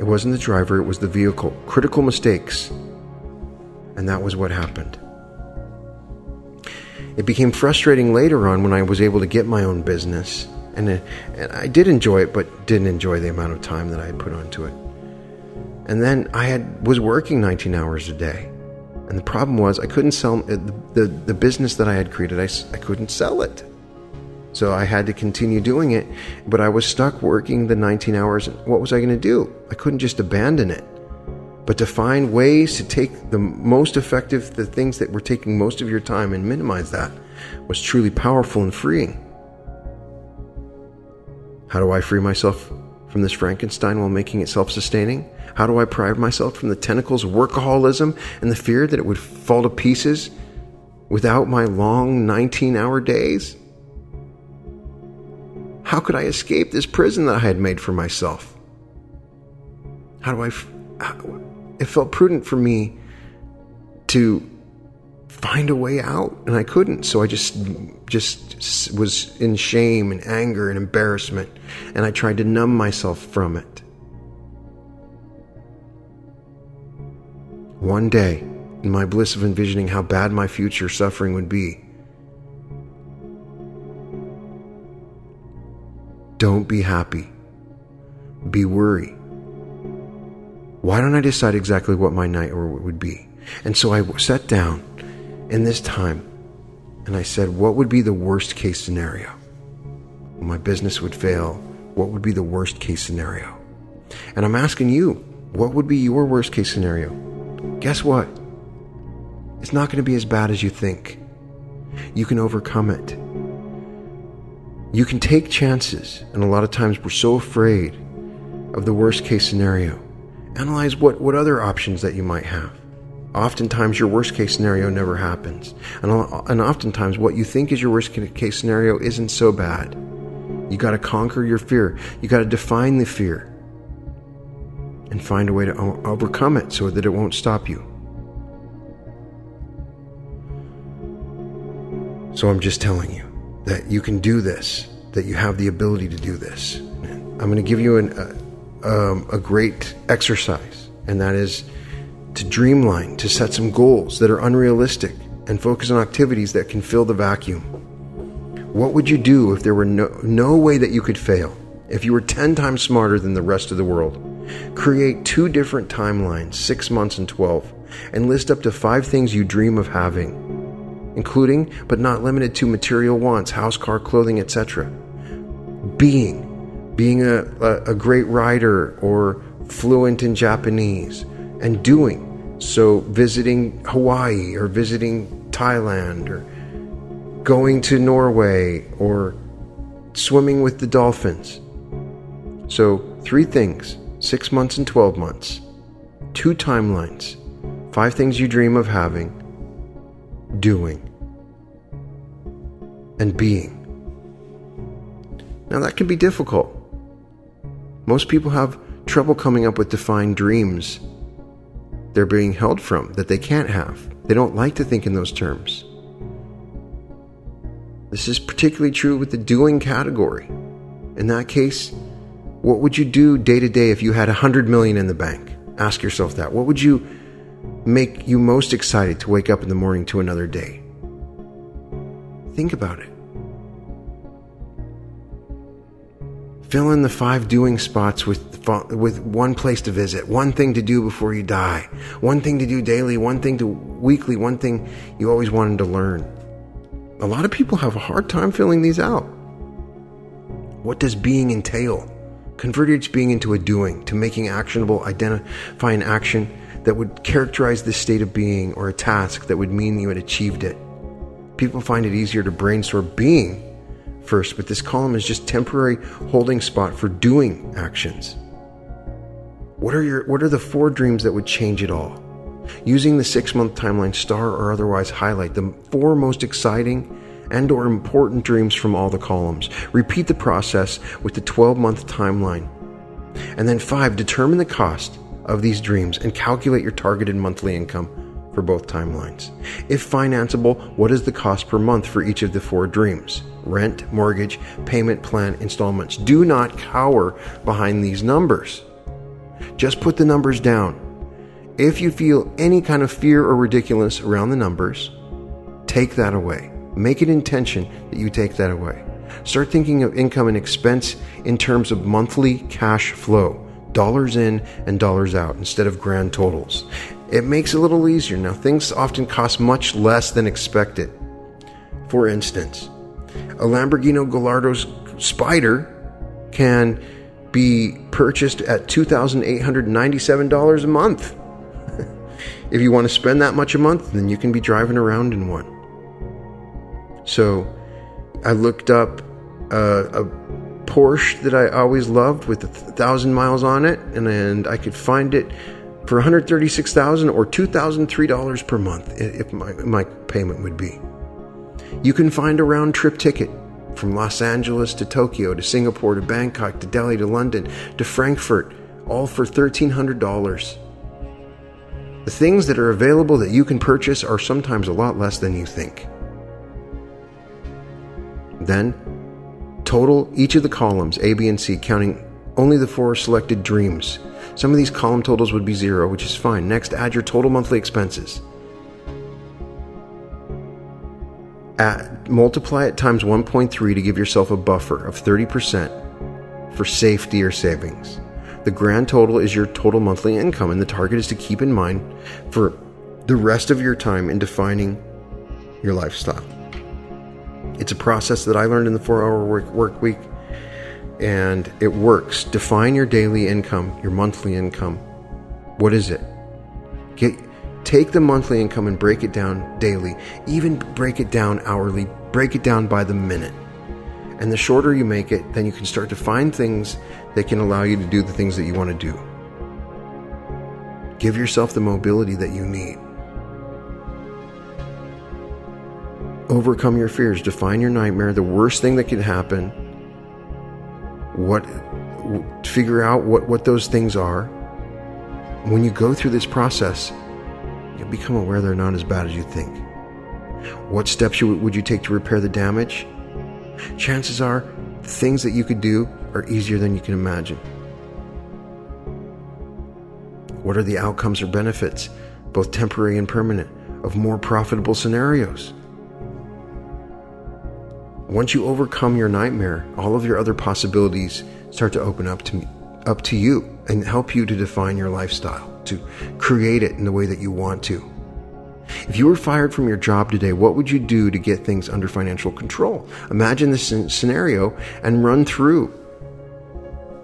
It wasn't the driver, it was the vehicle. Critical mistakes. And that was what happened. It became frustrating later on when I was able to get my own business. And, it, and I did enjoy it, but didn't enjoy the amount of time that I had put onto it. And then I had was working 19 hours a day. And the problem was I couldn't sell uh, the, the, the business that I had created, I, I couldn't sell it. So I had to continue doing it, but I was stuck working the 19 hours. What was I going to do? I couldn't just abandon it. But to find ways to take the most effective, the things that were taking most of your time and minimize that was truly powerful and freeing. How do I free myself from this Frankenstein while making it self sustaining? How do I pride myself from the tentacles of workaholism and the fear that it would fall to pieces without my long 19 hour days? How could I escape this prison that I had made for myself? How do I? How, it felt prudent for me to find a way out and I couldn't so I just just was in shame and anger and embarrassment and I tried to numb myself from it One day, in my bliss of envisioning how bad my future suffering would be, don't be happy. Be worry. Why don't I decide exactly what my night would be? And so I sat down in this time and I said, What would be the worst case scenario? My business would fail. What would be the worst case scenario? And I'm asking you, what would be your worst case scenario? Guess what? It's not going to be as bad as you think. You can overcome it. You can take chances, and a lot of times we're so afraid of the worst case scenario. Analyze what, what other options that you might have. Oftentimes, your worst case scenario never happens. And, and oftentimes, what you think is your worst case scenario isn't so bad. You got to conquer your fear. You got to define the fear and find a way to overcome it so that it won't stop you. So I'm just telling you that you can do this, that you have the ability to do this. I'm going to give you an, a, um, a great exercise, and that is to dreamline, to set some goals that are unrealistic, and focus on activities that can fill the vacuum. What would you do if there were no, no way that you could fail? If you were 10 times smarter than the rest of the world? Create two different timelines, 6 months and 12, and list up to 5 things you dream of having, including but not limited to material wants, house, car, clothing, etc. Being, being a, a, a great writer or fluent in Japanese, and doing, so visiting Hawaii or visiting Thailand or going to Norway or swimming with the dolphins. So, three things six months and 12 months, two timelines, five things you dream of having, doing, and being. Now, that can be difficult. Most people have trouble coming up with defined dreams they're being held from that they can't have. They don't like to think in those terms. This is particularly true with the doing category. In that case, what would you do day to day if you had a hundred million in the bank? Ask yourself that. What would you make you most excited to wake up in the morning to another day? Think about it. Fill in the five doing spots with with one place to visit, one thing to do before you die, one thing to do daily, one thing to weekly, one thing you always wanted to learn. A lot of people have a hard time filling these out. What does being entail? Convert each being into a doing, to making actionable, identifying action that would characterize this state of being or a task that would mean you had achieved it. People find it easier to brainstorm being first, but this column is just temporary holding spot for doing actions. What are your what are the four dreams that would change it all? Using the 6-month timeline star or otherwise highlight the four most exciting and or important dreams from all the columns. Repeat the process with the 12-month timeline. And then 5, determine the cost of these dreams and calculate your targeted monthly income for both timelines. If financeable, what is the cost per month for each of the four dreams? rent, mortgage, payment plan, installments. Do not cower behind these numbers. Just put the numbers down. If you feel any kind of fear or ridiculous around the numbers, take that away. Make it intention that you take that away. Start thinking of income and expense in terms of monthly cash flow, dollars in and dollars out instead of grand totals. It makes it a little easier. Now, things often cost much less than expected. For instance, a Lamborghini Gallardo Spider can be purchased at $2,897 a month. if you want to spend that much a month, then you can be driving around in one. So I looked up uh, a Porsche that I always loved with a thousand miles on it, and, and I could find it for 136,000 or $2,003 per month if my, my payment would be. You can find a round trip ticket from Los Angeles to Tokyo to Singapore to Bangkok to Delhi to London to Frankfurt, all for $1,300. The things that are available that you can purchase are sometimes a lot less than you think. Then, total each of the columns, A, B, and C, counting only the four selected dreams. Some of these column totals would be zero, which is fine. Next, add your total monthly expenses. Multiply it times 1.3 to give yourself a buffer of 30% for safety or savings. The grand total is your total monthly income, and the target is to keep in mind for the rest of your time in defining your lifestyle. It's a process that I learned in the four hour work, work week, and it works. Define your daily income, your monthly income. What is it? Get Take the monthly income and break it down daily, even break it down hourly, break it down by the minute. And the shorter you make it, then you can start to find things that can allow you to do the things that you want to do. Give yourself the mobility that you need. Overcome your fears, define your nightmare, the worst thing that could happen. What figure out what, what those things are. When you go through this process, you become aware they're not as bad as you think. What steps would you take to repair the damage? Chances are, the things that you could do are easier than you can imagine. What are the outcomes or benefits, both temporary and permanent, of more profitable scenarios? Once you overcome your nightmare, all of your other possibilities start to open up to up to you and help you to define your lifestyle, to create it in the way that you want to. If you were fired from your job today, what would you do to get things under financial control? Imagine this scenario and run through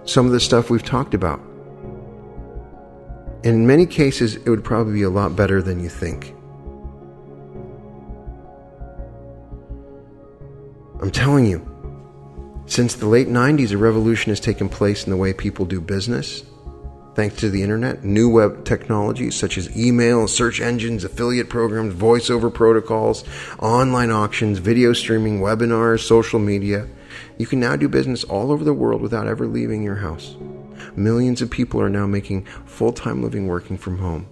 some of the stuff we've talked about. In many cases, it would probably be a lot better than you think. I'm telling you, since the late 90s, a revolution has taken place in the way people do business. Thanks to the internet, new web technologies such as email, search engines, affiliate programs, voiceover protocols, online auctions, video streaming, webinars, social media, you can now do business all over the world without ever leaving your house. Millions of people are now making full time living working from home.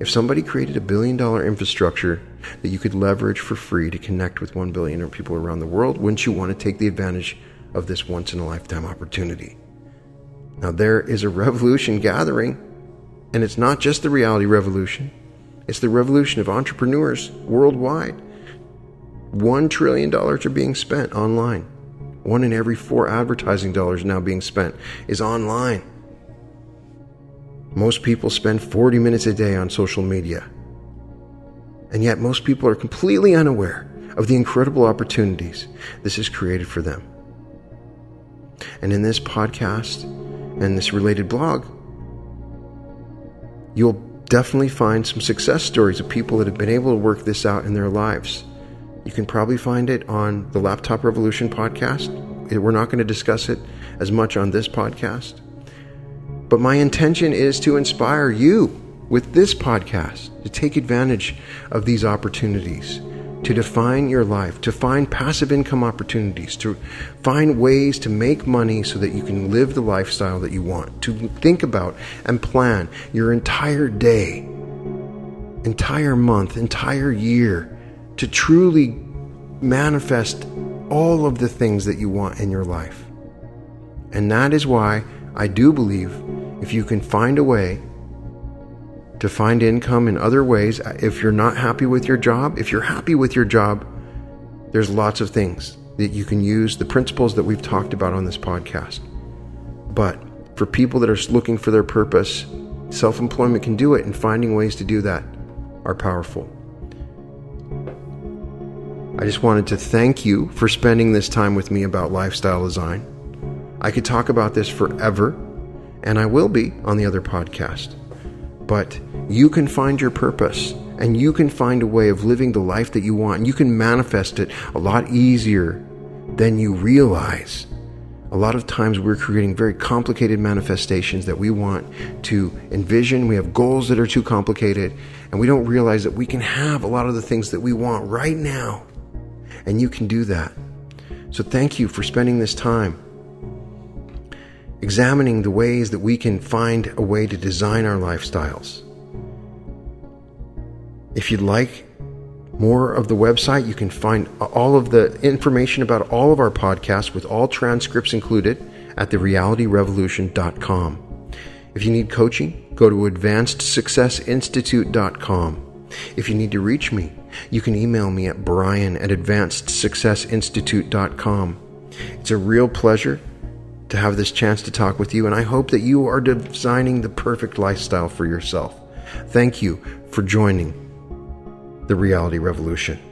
If somebody created a billion dollar infrastructure that you could leverage for free to connect with 1 billion people around the world, wouldn't you want to take the advantage of this once in a lifetime opportunity? Now, there is a revolution gathering, and it's not just the reality revolution, it's the revolution of entrepreneurs worldwide. $1 trillion are being spent online. One in every four advertising dollars now being spent is online. Most people spend 40 minutes a day on social media. And yet, most people are completely unaware of the incredible opportunities this has created for them. And in this podcast and this related blog, you'll definitely find some success stories of people that have been able to work this out in their lives. You can probably find it on the Laptop Revolution podcast. We're not going to discuss it as much on this podcast. But my intention is to inspire you with this podcast to take advantage of these opportunities, to define your life, to find passive income opportunities, to find ways to make money so that you can live the lifestyle that you want, to think about and plan your entire day, entire month, entire year, to truly manifest all of the things that you want in your life. And that is why I do believe if you can find a way to find income in other ways, if you're not happy with your job, if you're happy with your job, there's lots of things that you can use, the principles that we've talked about on this podcast. But for people that are looking for their purpose, self employment can do it, and finding ways to do that are powerful. I just wanted to thank you for spending this time with me about lifestyle design. I could talk about this forever and I will be on the other podcast. But you can find your purpose and you can find a way of living the life that you want you can manifest it a lot easier than you realize. A lot of times we're creating very complicated manifestations that we want to envision. We have goals that are too complicated, and we don't realize that we can have a lot of the things that we want right now. And you can do that. So, thank you for spending this time examining the ways that we can find a way to design our lifestyles. If you'd like more of the website, you can find all of the information about all of our podcasts with all transcripts included at therealityrevolution.com. If you need coaching, go to advancedsuccessinstitute.com. If you need to reach me, you can email me at brian at advancedsuccessinstitute.com. It's a real pleasure to have this chance to talk with you, and I hope that you are designing the perfect lifestyle for yourself. Thank you for joining the Reality Revolution.